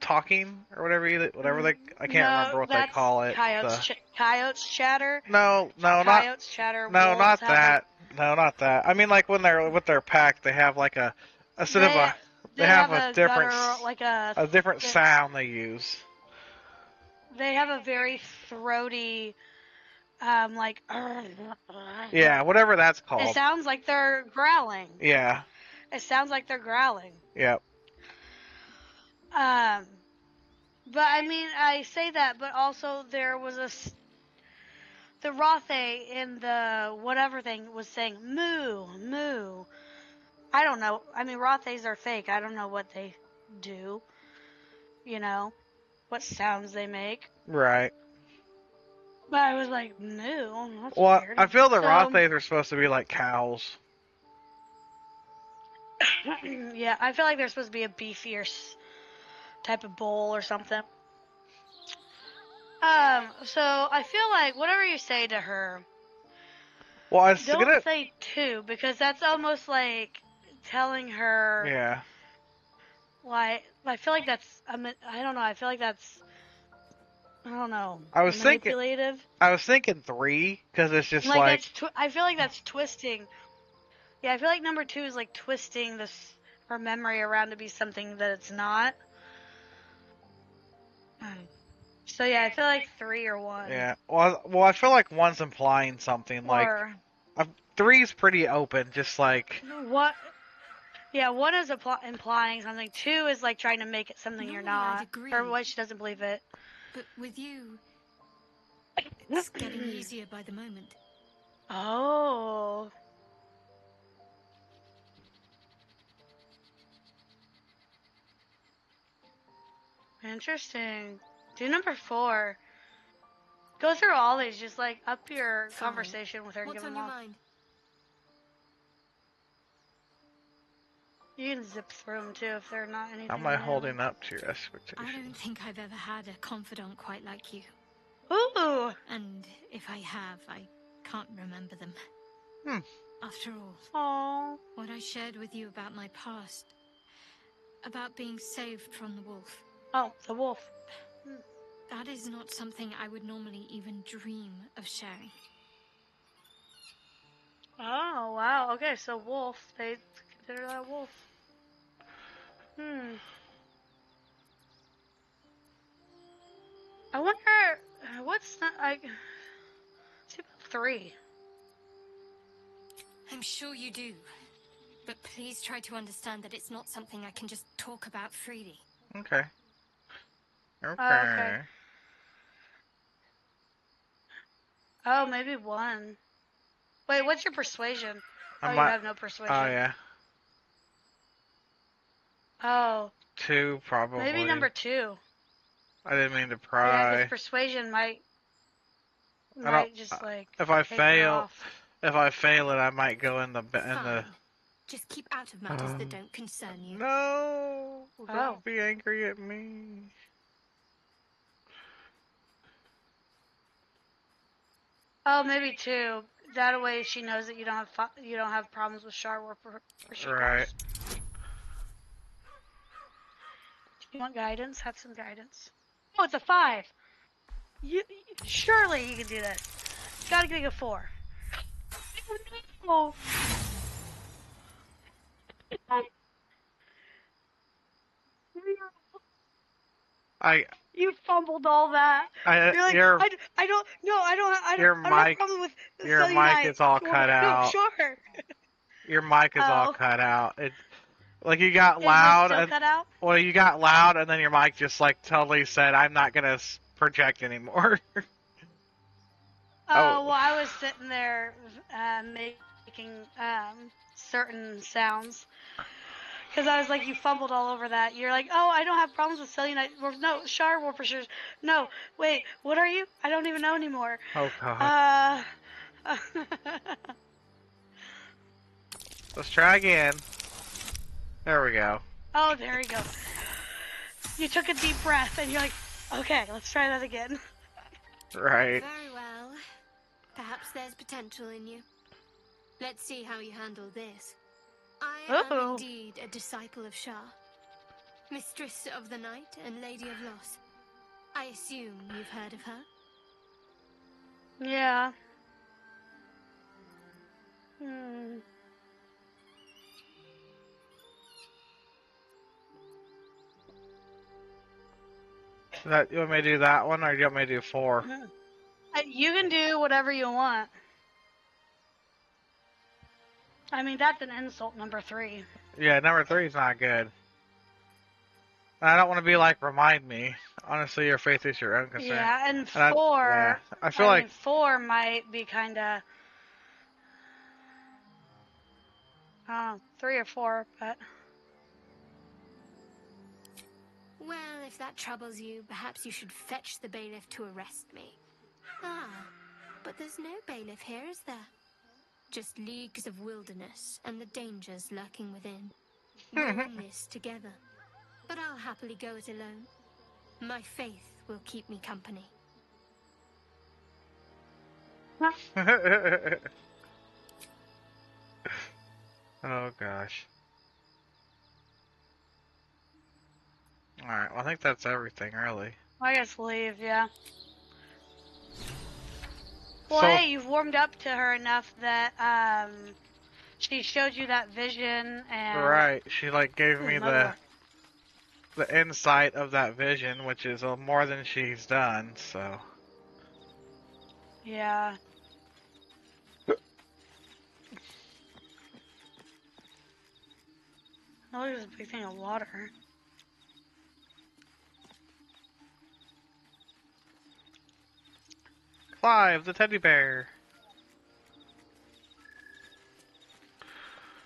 talking or whatever you, whatever they I can't No, remember what they call it. Coyotes, the- ch- coyotes chatter. no, no, not coyotes chatter. no, not that. No, not that. I mean like when they're with their pack, they have like a a sort of a They, they have, a, different like a a different they- sound they use. They have a very throaty, um, like. Yeah, whatever that's called. It sounds like they're growling. Yeah. It sounds like they're growling. Yep. Um, But I mean, I say that, but also there was a the Rothe in the whatever thing was saying moo moo. I don't know. I mean, Rothes are fake. I don't know what they do. You know, what sounds they make. Right. But I was like moo. That's Well, weird. I feel the So- Rothes are supposed to be like cows. yeah, I feel like they're supposed to be a beefier type of bowl or something. Um, so I feel like whatever you say to her, Well, I don't gonna. say two because that's almost like telling her Yeah. Why? I feel like that's I mean, I don't know. I feel like that's I don't know. I was thinking- I was thinking three because it's just like, like, twi- I feel like that's twisting. Yeah, I feel like number two is like twisting this her memory around to be something that it's not. Um, So yeah, I feel like three or one. yeah. Well, I- well, I feel like one's implying something. Like Or uh, three's pretty open, just like what? Yeah, one is appl- implying something. Two is like trying to make it something you're Normally I'd not, or what she doesn't believe it. But with you, it's getting easier by the moment. Oh. Interesting. Do number four. Go through all these, just like up your conversation with her and What's give on them your all. mind? You can zip through them too if they're not anything. am I new. holding up to your expectations? I expectations? don't think I've ever had a confidant quite like you. Ooh. And if I have, I can't remember them. Hmm. After all, Aww. what I shared with you about my past, about being saved from the wolf, Oh, the wolf. that is not something I would normally even dream of sharing. Oh wow. Okay, so wolf. They consider that wolf. Hmm. I wonder uh, what's that? I. Let's about three. I'm sure you do. But please try to understand that it's not something I can just talk about freely. Okay. Okay. Oh, okay. Oh, maybe one. Wait, what's your persuasion? I oh, you have no persuasion. Oh yeah. Oh, Two probably. maybe number two. I didn't mean to pry. Yeah, persuasion might I don't- might just like if I fail, if I fail it, I might go in the b- in the. Just keep out of matters Um, that don't concern you. No, don't Oh. be angry at me. Oh, maybe two. That way she knows that you don't have you don't have problems with Char War for, for she Right. calls. Do you want guidance? Have some guidance. Oh, it's a five. You surely you can do this. Gotta get a four. Oh. I You fumbled all that. I- You're like, your- I, d- I don't, no, I don't, I don't, Your I don't have a mic- problem with your mic Night. is all cut no, out. Sure. your mic is all Oh. cut out. It like you got loud and well you got loud and then your mic just like totally said I'm not gonna project anymore. Oh, Oh. well, I was sitting there uh, making um, certain sounds. Because I was like, you fumbled all over that. You're like, oh, I don't have problems with Cellulite. No, Char War for sure. No, wait, what are you? I don't even know anymore. oh god. Uh, Let's try again. There we go. oh, there we go. You took a deep breath and you're like, okay, let's try that again. Right. Very well. Perhaps there's potential in you. Let's see how you handle this. I am Uh-oh. indeed a disciple of Shar, mistress of the night and lady of loss. I assume you've heard of her. Yeah. Hmm. That you want me to do that one or do you want me to do four? Uh, You can do whatever you want. I mean, that's an insult number three. Yeah, number three is not good. I don't want to be like, remind me. Honestly, your faith is your own concern. Yeah, and I- four. yeah, I feel like four might be kind of. I don't know, three or four, but Well, if that troubles you, perhaps you should fetch the bailiff to arrest me. Ah, but there's no bailiff here, is there? Just leagues of wilderness and the dangers lurking within. We're in this together. But I'll happily go it alone. My faith will keep me company. oh gosh. Alright, well I think that's everything really. I guess leave. Yeah. Well, So- hey, you've warmed up to her enough that um, she showed you that vision and. Right, she like gave me the the insight of that vision, which is uh, more than she's done, so Yeah. Oh, there's a big thing of water. Clive the teddy bear.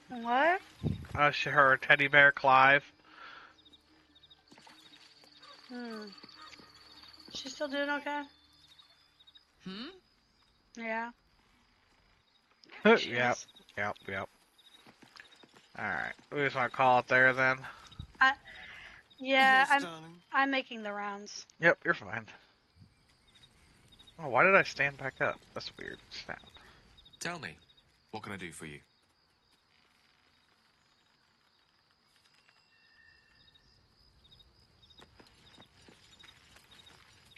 What? Uh, she, her teddy bear Clive. Hmm. She still doing okay? Hmm? Yeah. yep, yep, yep. Alright, we just want to call it there then. I. Yeah, Yes, I'm. darling. I'm making the rounds. Yep, you're fine. Oh, why did I stand back up? That's weird. Snap. Tell me, what can I do for you?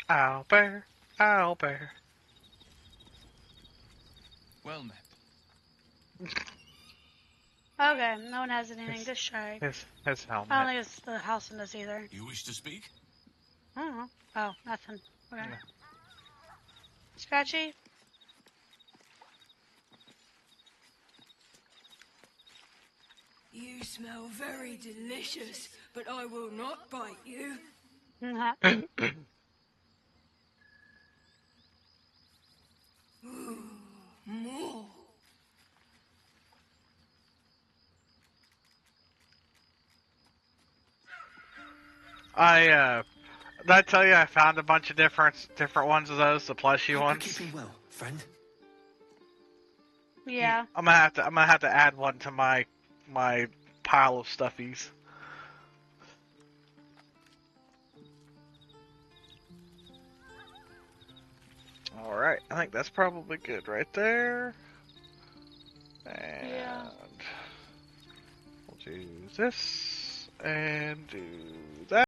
Owlbear, owlbear. Well met. Okay, no one has anything to show. His, his helmet. I don't think it's the house in this either. You wish to speak? I don't know. Oh, nothing. Okay. Scratchy? You smell very delicious, but I will not bite you. Ooh, more. I uh, did I tell you I found a bunch of different different ones of those, the plushy You're ones. keeping well, friend. yeah. I'm gonna have to I'm gonna have to add one to my my pile of stuffies. All right, I think that's probably good right there. And Yeah. we'll do this and do